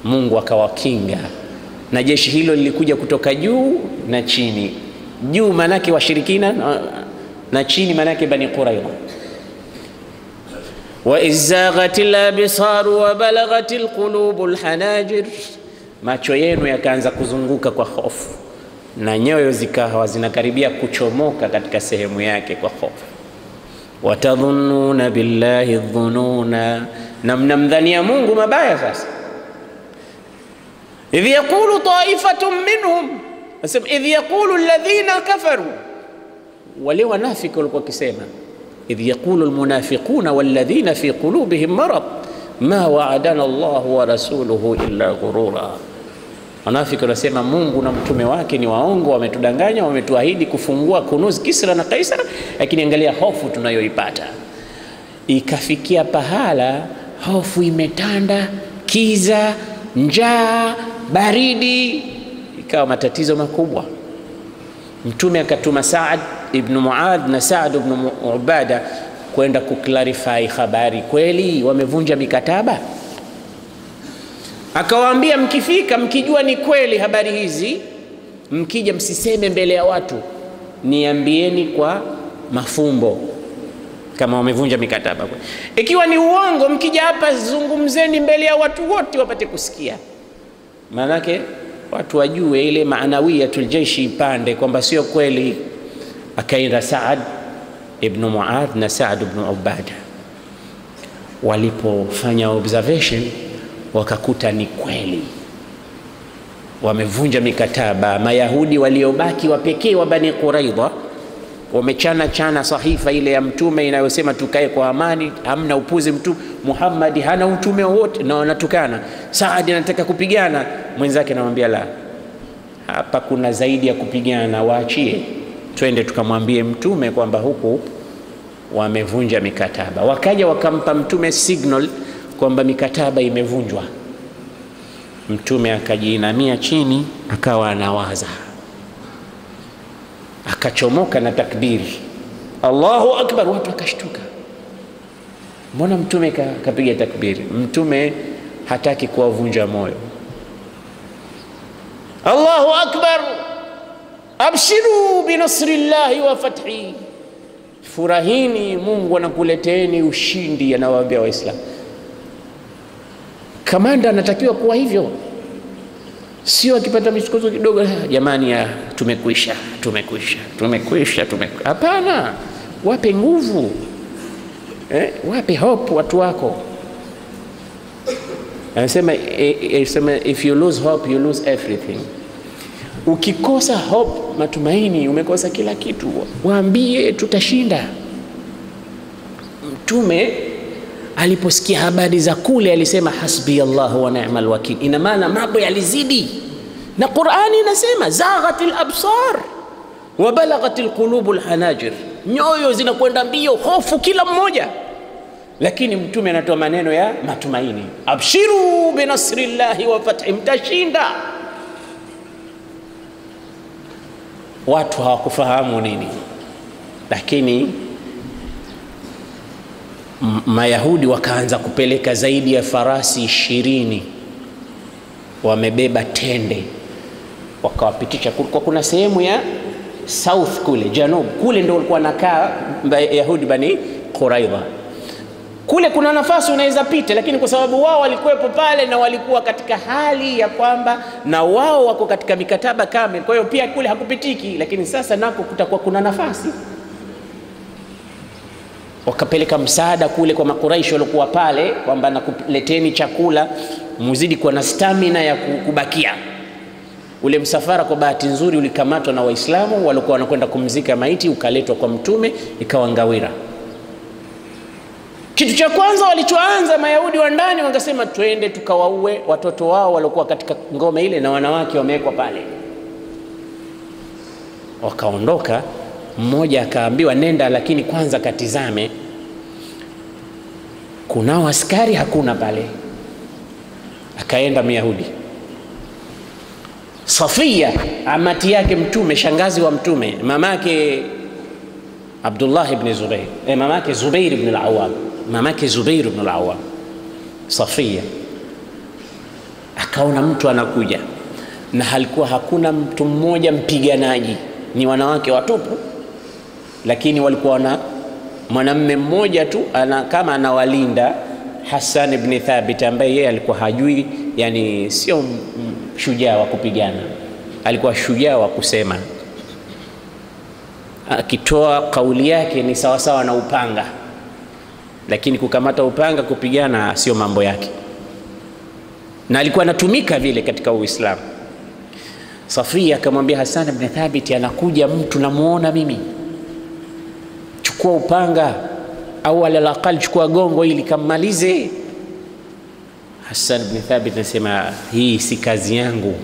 Mungu akawakinga. Na jeshi hilo lilikuja kutoka juu na chini. Juu manake washirikina na chini manake Bani Quraidha izzaghatil absar wa balaghatil qulubul hanajir, macho yenu yakaanza kuzunguka kwa hofu, na nyoyo zikawa zinakaribia kuchomoka katika sehemu yake kwa hofu. Watadhununa billahi dhununa, na mnamdhania Mungu mabaya. Sasa idh yaqulu taifatun minhum, idh yaqulu alladhina kafaru, wale wanafiki walikuwa wakisema idh يقول المنافقون والذين في قلوبهم مرض ma waadana Allahu wa rasuluhu illa ghurura. Wanafiki wanasema Mungu na mtume wake ni waongo, wametudanganya, wametuahidi kufungua kunuzi Kisra na Kaisar, lakini angalia hofu tunayoipata. Ikafikia pahala hofu imetanda, kiza, njaa, baridi, ikawa matatizo makubwa. Mtume akatuma Saad ibn Muad na Saad ibn Ubada kwenda kuklarify habari, kweli wamevunja mikataba? Akawaambia, mkifika mkijua ni kweli habari hizi, mkija msiseme mbele ya watu, niambieni kwa mafumbo kama wamevunja mikataba. Ikiwa ni uongo, mkija hapa zungumzeni mbele ya watu wote wapate kusikia, maanake watu wajue ile maanawiyatul jaishi ipande kwamba sio kweli. Akaenda Saad ibn Muadh na Saad ibn Ubada, walipofanya observation wakakuta ni kweli wamevunja mikataba. Mayahudi waliobaki wa pekee wa Bani Quraidha wamechana chana sahifa ile ya mtume inayosema tukae kwa amani, hamna upuzi. Mtume Muhammad hana utume wowote na wanatukana. Saadi anataka kupigana, mwenzake anamwambia la, hapa kuna zaidi ya kupigana, waachie twende tukamwambie mtume kwamba huku wamevunja mikataba. Wakaja wakampa mtume signal kwamba mikataba imevunjwa. Mtume akajiinamia chini, akawa anawaza, akachomoka na takbiri, Allahu akbar. Watu akashtuka, mbona mtume kapiga takbiri? Mtume hataki kuwavunja moyo. Allahu akbar, abshiru binasrillahi wa fathi, furahini, Mungu anakuleteni ushindi, anawaambia Waislamu. Kamanda anatakiwa kuwa hivyo, sio akipata misukosuko kidogo, jamani, ya tumekwisha, tumekwisha, tumekwisha, tumekwisha. Hapana, wape nguvu eh, wape hope watu wako. Anasema, Anasema if you lose hope you lose everything. Ukikosa hope, matumaini, umekosa kila kitu. Waambie tutashinda. Mtume aliposikia habari za kule alisema hasbi Allahu wa ni'mal wakil. Ina maana mambo yalizidi, na Qur'ani inasema zaghatil absar wa balaghatil qulubul hanajir, nyoyo zinakwenda mbio, hofu kila mmoja, lakini mtume anatoa maneno ya matumaini, abshiru binasrillahi wa fathi, mtashinda. Watu hawakufahamu nini, lakini Mayahudi wakaanza kupeleka zaidi ya farasi ishirini. Wamebeba tende, wakawapitisha. Kulikuwa kuna sehemu ya south kule janub. Kule ndo walikuwa nakaa Yahudi Bani Quraidha, kule kuna nafasi unaweza pita, lakini kwa sababu wao walikuwepo pale na walikuwa katika hali ya kwamba na wao wako katika mikataba kame kwa hiyo pia kule hakupitiki, lakini sasa nako kutakuwa kuna nafasi wakapeleka msaada kule kwa Makuraishi waliokuwa pale, kwamba nakuleteni chakula muzidi kuwa na stamina ya kubakia. Ule msafara kwa bahati nzuri ulikamatwa na Waislamu waliokuwa wanakwenda kumzika maiti, ukaletwa kwa Mtume, ikawa ngawira. Kitu cha kwanza walichoanza Mayahudi wa ndani wakasema, twende tukawaue watoto wao waliokuwa katika ngome ile, na wanawake wamewekwa pale. Wakaondoka mmoja akaambiwa nenda, lakini kwanza katizame kunao askari, hakuna pale. Akaenda Myahudi. Safia amati yake Mtume, shangazi wa Mtume, mamake Abdullah ibn Zubair, eh, mamake Zubair ibn al-Awwam, mamake Zubair ibn al-Awwam, Safia. Akaona mtu anakuja, na halikuwa hakuna mtu mmoja mpiganaji, ni wanawake watupu lakini walikuwa na mwanamme mmoja tu ana, kama anawalinda Hassan ibn Thabit ambaye yeye alikuwa hajui, yani sio shujaa wa kupigana, alikuwa shujaa wa kusema, akitoa kauli yake ni sawasawa na upanga, lakini kukamata upanga kupigana sio mambo yake, na alikuwa anatumika vile katika Uislamu. Safia akamwambia Hassan bin Thabit, anakuja mtu namuona mimi, chukua upanga au alalaqal chukua gongo ili kammalize. Hassan bin Thabit anasema hii si kazi yangu,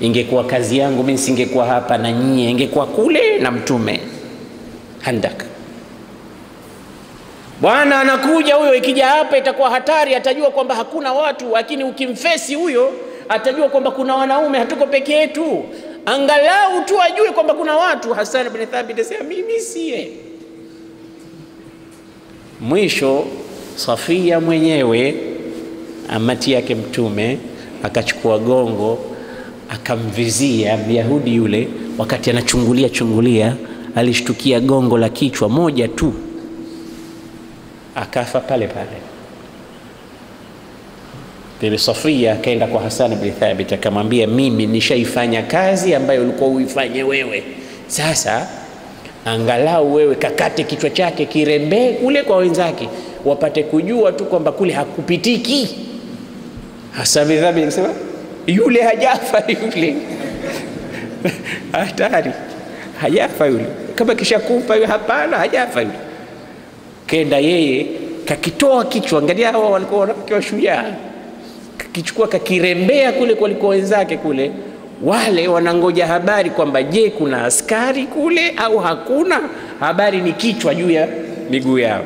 ingekuwa kazi yangu mimi singekuwa hapa na nyie, ingekuwa kule na Mtume Handak. Bwana anakuja huyo, ikija hapa itakuwa hatari, atajua kwamba hakuna watu, lakini ukimfesi huyo atajua kwamba kuna wanaume, hatuko peke yetu, angalau tu ajue kwamba kuna watu. Hassan bin Thabit anasema mimi siye. Mwisho Safia mwenyewe amati yake Mtume akachukua gongo akamvizia Myahudi yule, wakati anachungulia chungulia, alishtukia gongo la kichwa moja tu, akafa pale pale. Bibi Safia akaenda kwa Hassan bin Thabit akamwambia, mimi nishaifanya kazi ambayo ulikuwa uifanye wewe, sasa angalau wewe kakate kichwa chake kirembee kule kwa wenzake, wapate kujua tu kwamba kule hakupitiki. Hassan bin Thabit akasema, yule hajafa yule hatari, hajafa yule, kama kishakufa yule, hapana, hajafa yule. Kenda yeye kakitoa kichwa, angalia hawa walikuwa wanawake washujaa, kakichukua kichukua kakirembea kule kuliko wenzake kule, wale wanangoja habari kwamba je, kuna askari kule au hakuna. Habari ni kichwa juu ya miguu yao.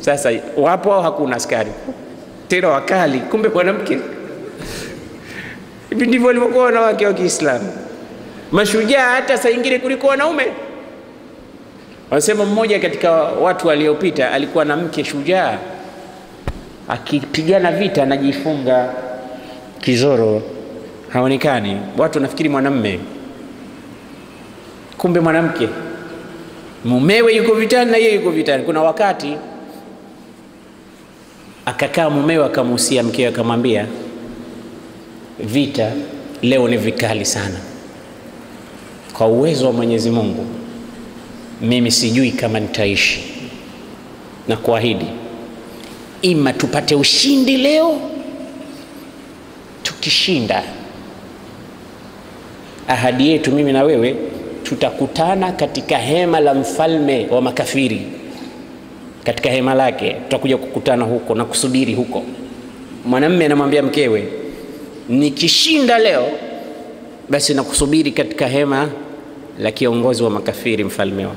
Sasa wapo au hakuna askari tena wakali, kumbe mwanamke. Hivi ndivyo walivyokuwa wanawake wa Kiislamu, mashujaa hata saa ingine kuliko wanaume. Wanasema mmoja katika watu waliopita alikuwa na mke shujaa, akipigana vita anajifunga kizoro haonekani, watu wanafikiri mwanamme, kumbe mwanamke. Mumewe yuko vitani na yeye yuko vitani. Kuna wakati akakaa mumewe akamuhusia mkewe, akamwambia vita leo ni vikali sana, kwa uwezo wa Mwenyezi Mungu mimi sijui kama nitaishi, na kuahidi ima tupate ushindi leo tukishinda ahadi yetu mimi na wewe tutakutana katika hema la mfalme wa makafiri, katika hema lake tutakuja kukutana huko na kusubiri huko. mwanamume anamwambia mkewe, nikishinda leo basi nakusubiri katika hema la kiongozi wa makafiri, mfalme wa.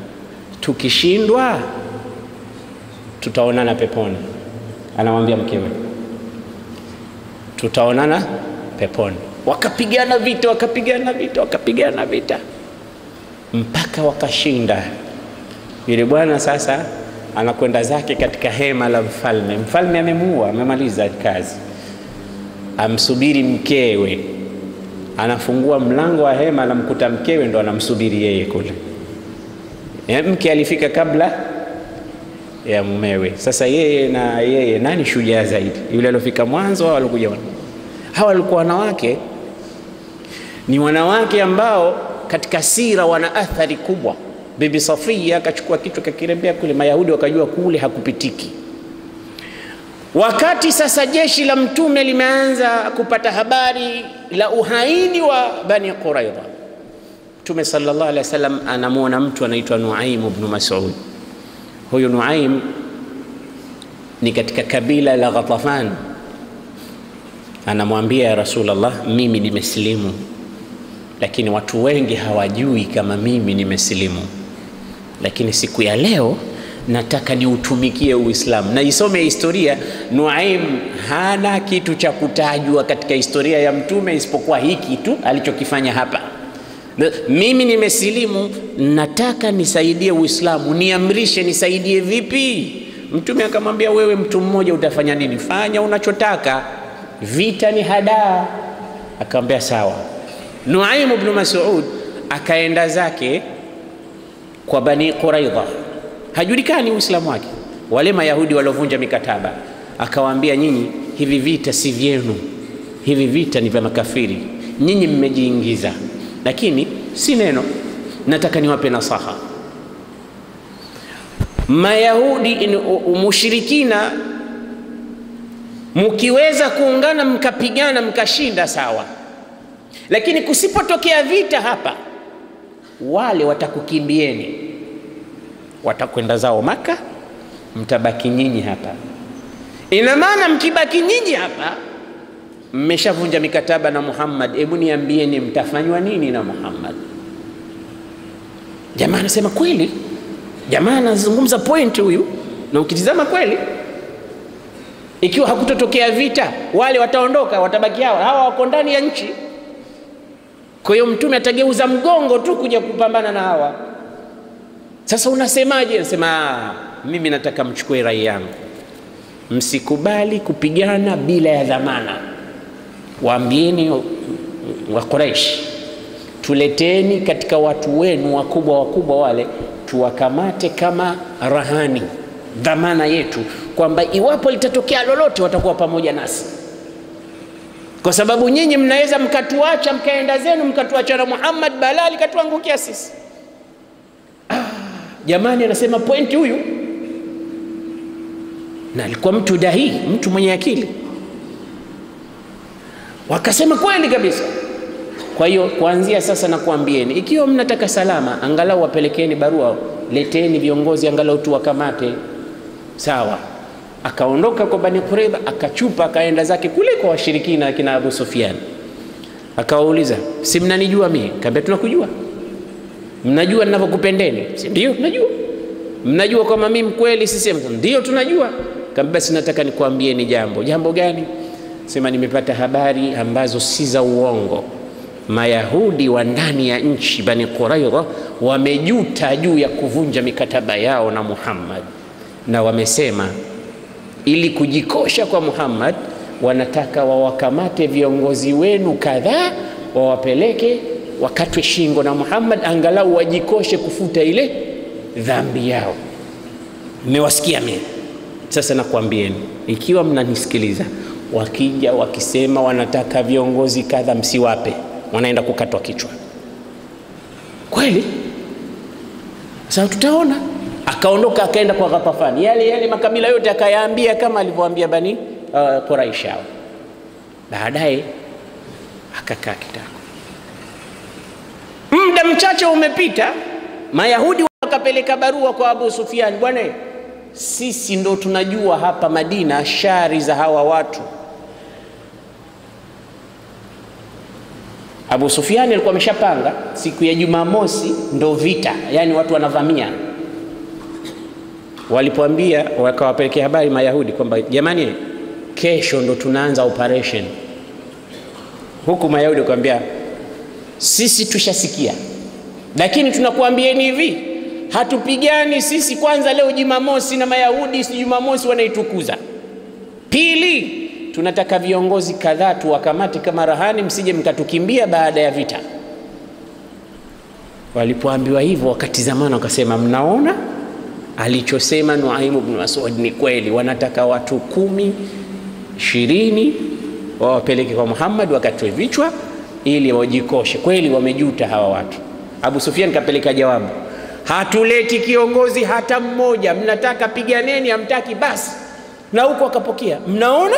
Tukishindwa tutaonana peponi. Anamwambia mkewe tutaonana peponi. Wakapigana vita, wakapigana vita, wakapigana vita mpaka wakashinda. Yule bwana sasa anakwenda zake katika hema la mfalme. Mfalme amemuua, amemaliza kazi, amsubiri mkewe. Anafungua mlango wa hema, anamkuta mkewe, ndo anamsubiri yeye kule. Mke alifika kabla ya mumewe. Sasa yeye na yeye, nani shujaa zaidi, yule alofika mwanzo au alikuja? Hawa walikuwa wanawake, ni wanawake ambao katika sira wana athari kubwa. Bibi Safia akachukua kichwa kakirembea kule, Mayahudi wakajua kule hakupitiki. Wakati sasa jeshi la Mtume limeanza kupata habari la uhaini wa Bani Quraidha, Mtume sallallahu alaihi wasallam anamwona mtu anaitwa Nuaim ibn Mas'ud. Huyu Nuaim ni katika kabila la Ghatafan. Anamwambia ya Rasulullah, mimi nimesilimu, lakini watu wengi hawajui kama mimi nimesilimu, lakini siku ya leo nataka niutumikie Uislamu na isome historia. Nuaim hana kitu cha kutajwa katika historia ya Mtume isipokuwa hiki tu alichokifanya hapa. Mimi nimesilimu, nataka nisaidie Uislamu, niamrishe, nisaidie vipi? Mtume akamwambia, wewe mtu mmoja utafanya nini? Fanya unachotaka, vita ni hadaa. Akamwambia sawa. Nuaim ibn Mas'ud akaenda zake kwa Bani Quraidha, hajulikani Uislamu wake, wale Mayahudi waliovunja mikataba. Akawaambia, nyinyi hivi vita si vyenu, hivi vita ni vya makafiri, nyinyi mmejiingiza lakini si neno. Nataka niwape nasaha Mayahudi, mushirikina, mkiweza kuungana mkapigana mkashinda, sawa, lakini kusipotokea vita hapa, wale watakukimbieni, watakwenda zao Maka, mtabaki nyinyi hapa. Ina maana mkibaki nyinyi hapa mmeshavunja mikataba na Muhammad. Hebu niambieni, mtafanywa nini na Muhammad? Jamaa anasema kweli, jamaa anazungumza point huyu, na ukitizama kweli, ikiwa hakutotokea vita, wale wataondoka, watabaki hawa hawa, wako ndani ya nchi. Kwa hiyo mtume atageuza mgongo tu kuja kupambana na hawa. Sasa unasemaje? Nasema mimi nataka mchukue rai yangu, msikubali kupigana bila ya dhamana. Waambieni wa Quraish, tuleteni katika watu wenu wakubwa wakubwa wale, tuwakamate kama rahani, dhamana yetu, kwamba iwapo litatokea lolote watakuwa pamoja nasi, kwa sababu nyinyi mnaweza mkatuacha mkaenda zenu mkatuacha na Muhammad, balaa likatuangukia sisi. Ah, jamani, anasema pointi huyu, na alikuwa mtu dahii, mtu mwenye akili wakasema kweli kabisa. Kwa hiyo kuanzia sasa nakuambieni, ikiwa mnataka salama, angalau wapelekeni barua, leteni viongozi angalau tu wakamate. Sawa, akaondoka kwa Bani Qurayza, akachupa akaenda zake kule kwa washirikina kina Abu Sufyan, akawauliza si mnanijua mimi? Kaambia tunakujua. Mnajua ninavyokupendeni? Si ndio? Tunajua. Mnajua kwamba mimi mkweli? Sisi ndio tunajua. Kaambia basi nataka nikuambieni jambo. Jambo gani? Sema nimepata habari ambazo si za uongo. Mayahudi wa ndani ya nchi Bani Quraidha wamejuta juu ya kuvunja mikataba yao na Muhammad, na wamesema ili kujikosha kwa Muhammad, wanataka wawakamate viongozi wenu kadhaa, wawapeleke wakatwe shingo na Muhammad, angalau wajikoshe kufuta ile dhambi yao. Mmewasikia mimi? Sasa nakwambieni, ikiwa mnanisikiliza wakija wakisema wanataka viongozi kadha, msiwape, wanaenda kukatwa kichwa. Kweli? Sasa tutaona. Akaondoka akaenda kwa Ghatafani, yale yale makabila yote akayaambia kama alivyoambia Bani uh, Quraish hao. Baadaye akakaa kitako, muda mchache umepita, Mayahudi wakapeleka barua kwa Abu Sufyan, bwana sisi ndo tunajua hapa Madina shari za hawa watu. Abu Sufyan alikuwa ameshapanga siku ya Jumamosi ndo vita, yani watu wanavamia. Walipoambia wakawapelekea habari Mayahudi kwamba jamani, kesho ndo tunaanza operation, huku Mayahudi wakamwambia sisi tushasikia, lakini tunakuambieni hivi hatupigani sisi kwanza leo Jumamosi na Mayahudi si Jumamosi wanaitukuza. Pili, tunataka viongozi kadhaa tuwakamate kama rahani, msije mkatukimbia baada ya vita. Walipoambiwa hivyo, wakatizamana wakasema, mnaona alichosema Nuaimu bin Masud ni kweli, wanataka watu kumi ishirini wawapeleke kwa Muhammad wakatwe vichwa ili wajikoshe. Kweli wamejuta hawa watu. Abu Sufyan kapeleka jawabu hatuleti kiongozi hata mmoja, mnataka piganeni, hamtaki basi. Na huko akapokea, mnaona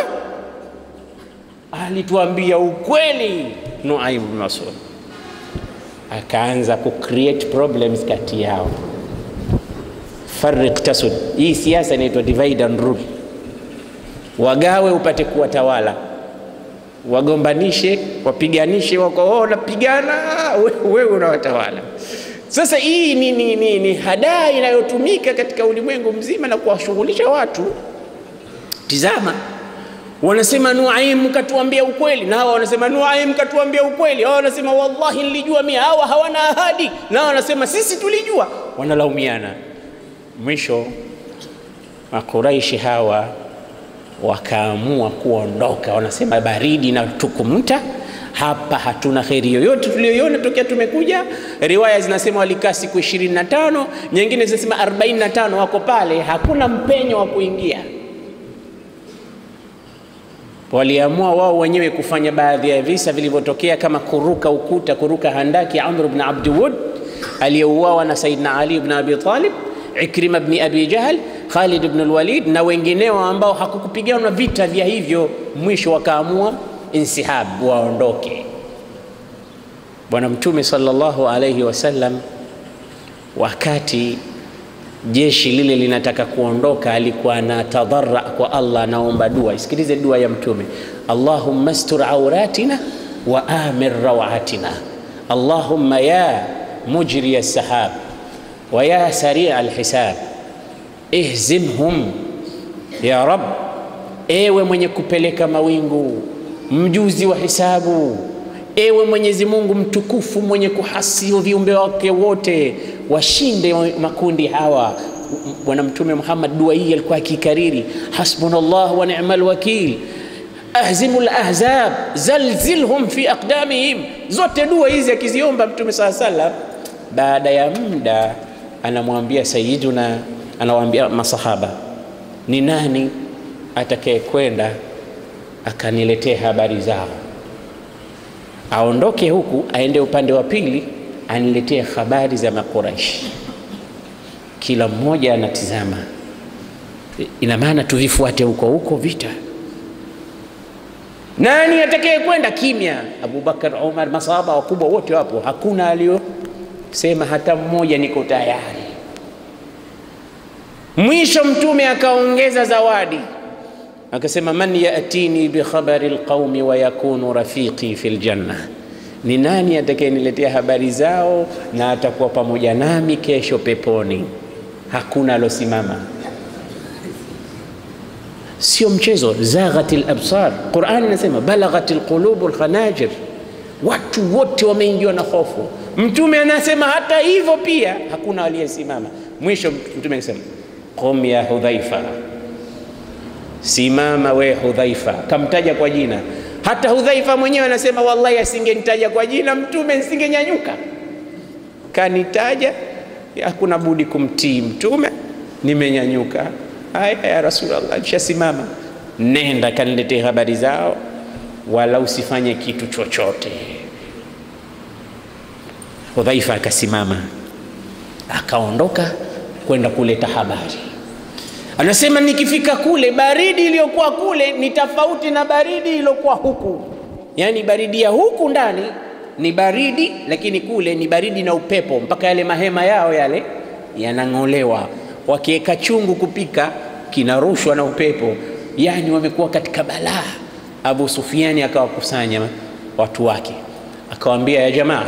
alituambia ukweli. Nuaim bin Masud akaanza ku create problems kati yao, farriq tasud. Hii siasa inaitwa divide and rule, wagawe upate kuwatawala, wagombanishe, wapiganishe, wako napigana, wewe unawatawala. Sasa hii ni, ni, ni, ni hadaa inayotumika katika ulimwengu mzima na kuwashughulisha watu. Tizama, wanasema Nuaim katuambia ukweli, na hawa wanasema Nuaim katuambia ukweli. Hawa wanasema wallahi nilijua mimi, Hawa hawana ahadi, na hawa wanasema sisi tulijua. Wanalaumiana. Mwisho Makuraishi hawa wakaamua kuondoka, wanasema baridi na tukumta hapa hatuna kheri yoyote tuliyoiona tokea tumekuja. Riwaya zinasema walikaa siku ishirini na tano, nyingine zinasema arobaini na tano wako pale, hakuna mpenyo wa kuingia. Waliamua wao wenyewe kufanya baadhi ya visa vilivyotokea kama kuruka ukuta, kuruka handaki. Amr ibn Abdiwud aliyeuawa na Saidna Ali ibn Abi Talib, Ikrima ibn Abi Jahl, Khalid ibn al-Walid na wengineo ambao hakukupiganwa vita vya hivyo, mwisho wakaamua insihab, waondoke. Bwana Mtume sallallahu alayhi wasallam, wakati jeshi lile linataka kuondoka, alikuwa anatadhara kwa Allah, anaomba dua. Isikilize dua ya Mtume, Allahumma astur auratina wa amir rawatina, Allahumma ya mujri as-sahab wa ya sari' al-hisab ihzimhum ya Rab, ewe mwenye kupeleka mawingu, mjuzi wa hisabu Ewe Mwenyezi Mungu mtukufu mwenye kuhasi viumbe wake wote, washinde makundi hawa. Bwana Mtume Muhammad dua hii alikuwa akikariri, hasbunallah wa ni'mal wakil, ahzimu lahzab zalzilhum fi aqdamihim. Zote dua hizi akiziomba Mtume saa salam. Baada ya muda anamwambia Sayyiduna, anawaambia masahaba, ni nani atakayekwenda akaniletea habari zao aondoke huku aende upande wa pili aniletee habari za Makuraishi. Kila mmoja anatizama, ina maana tuvifuate huko huko vita. Nani atakaye kwenda? Kimya. Abubakar, Umar, masahaba wakubwa wote wapo, hakuna aliyosema hata mmoja niko tayari. Mwisho Mtume akaongeza zawadi akasema man yatini bikhabari lqaumi wayakunu rafiqi fi ljanna, ni nani atakayeniletea habari zao na atakuwa pamoja nami kesho peponi. Hakuna alosimama, sio mchezo. Zaghat labsar, Qurani inasema balaghat lqulubu lkhanajir, watu wote wameingiwa na hofu. Mtume anasema hata hivyo pia hakuna aliyesimama. Mwisho Mtume akasema qum ya Hudhaifa Simama we Hudhaifa, kamtaja kwa jina. Hata Hudhaifa mwenyewe anasema wallahi, asingenitaja kwa jina Mtume nisingenyanyuka. Kanitaja, hakuna budi kumtii Mtume, nimenyanyuka. Haya ya Rasulullah, nishasimama. Nenda kaniletee habari zao, wala usifanye kitu chochote. Hudhaifa akasimama, akaondoka kwenda kuleta habari Anasema nikifika kule, baridi iliyokuwa kule ni tofauti na baridi iliyokuwa huku. Yaani baridi ya huku ndani ni baridi, lakini kule ni baridi na upepo, mpaka yale mahema yao yale yanang'olewa, wakiweka chungu kupika kinarushwa na upepo. Yani wamekuwa katika balaa. Abu Sufiani akawakusanya watu wake, akawaambia ya jamaa,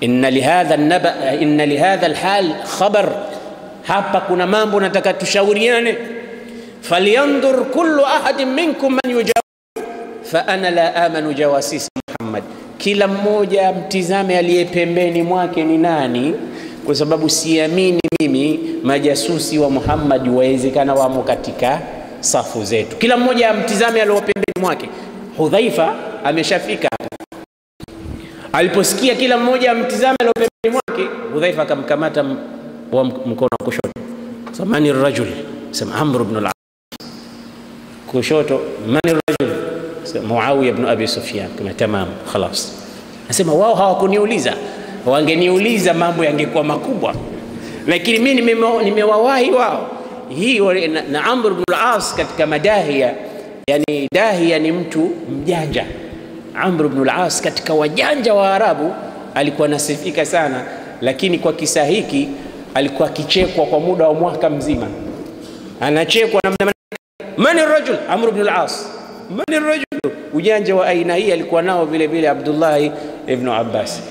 inna lihadha naba inna lihadha alhal khabar hapa kuna mambo nataka tushauriane. falyandur kullu ahadin minkum man yujawiz fa ana la amanu jawasis Muhammad, kila mmoja mtizame aliye pembeni mwake ni nani, kwa sababu siamini mimi majasusi wa Muhammad wawezekana wamo katika safu zetu. Kila mmoja amtizame aliye pembeni mwake. Hudhaifa ameshafika aliposikia kila mmoja amtizame aliye pembeni mwake, Hudhaifa akamkamata wa mkono wa kushoto, samani rajul, sema Amr ibn al-As. Kushoto mani rajul, Muawiya ibn Abi Sufyan. Kama tamam, khalas. Nasema wao hawakuniuliza, wangeniuliza mambo yangekuwa makubwa, lakini mimi nimewawahi wao. Hii na, na Amr ibn al-As katika madahia, yani dahia ni mtu mjanja. Amr ibn al-As katika wajanja wa Arabu alikuwa nasifika sana, lakini kwa kisa hiki alikuwa akichekwa kwa muda wa mwaka mzima, anachekwa namna mani rajul Amr ibn al-As, mani rajul. Ujanja wa aina hii alikuwa nao vile vile Abdullah ibn Abbas.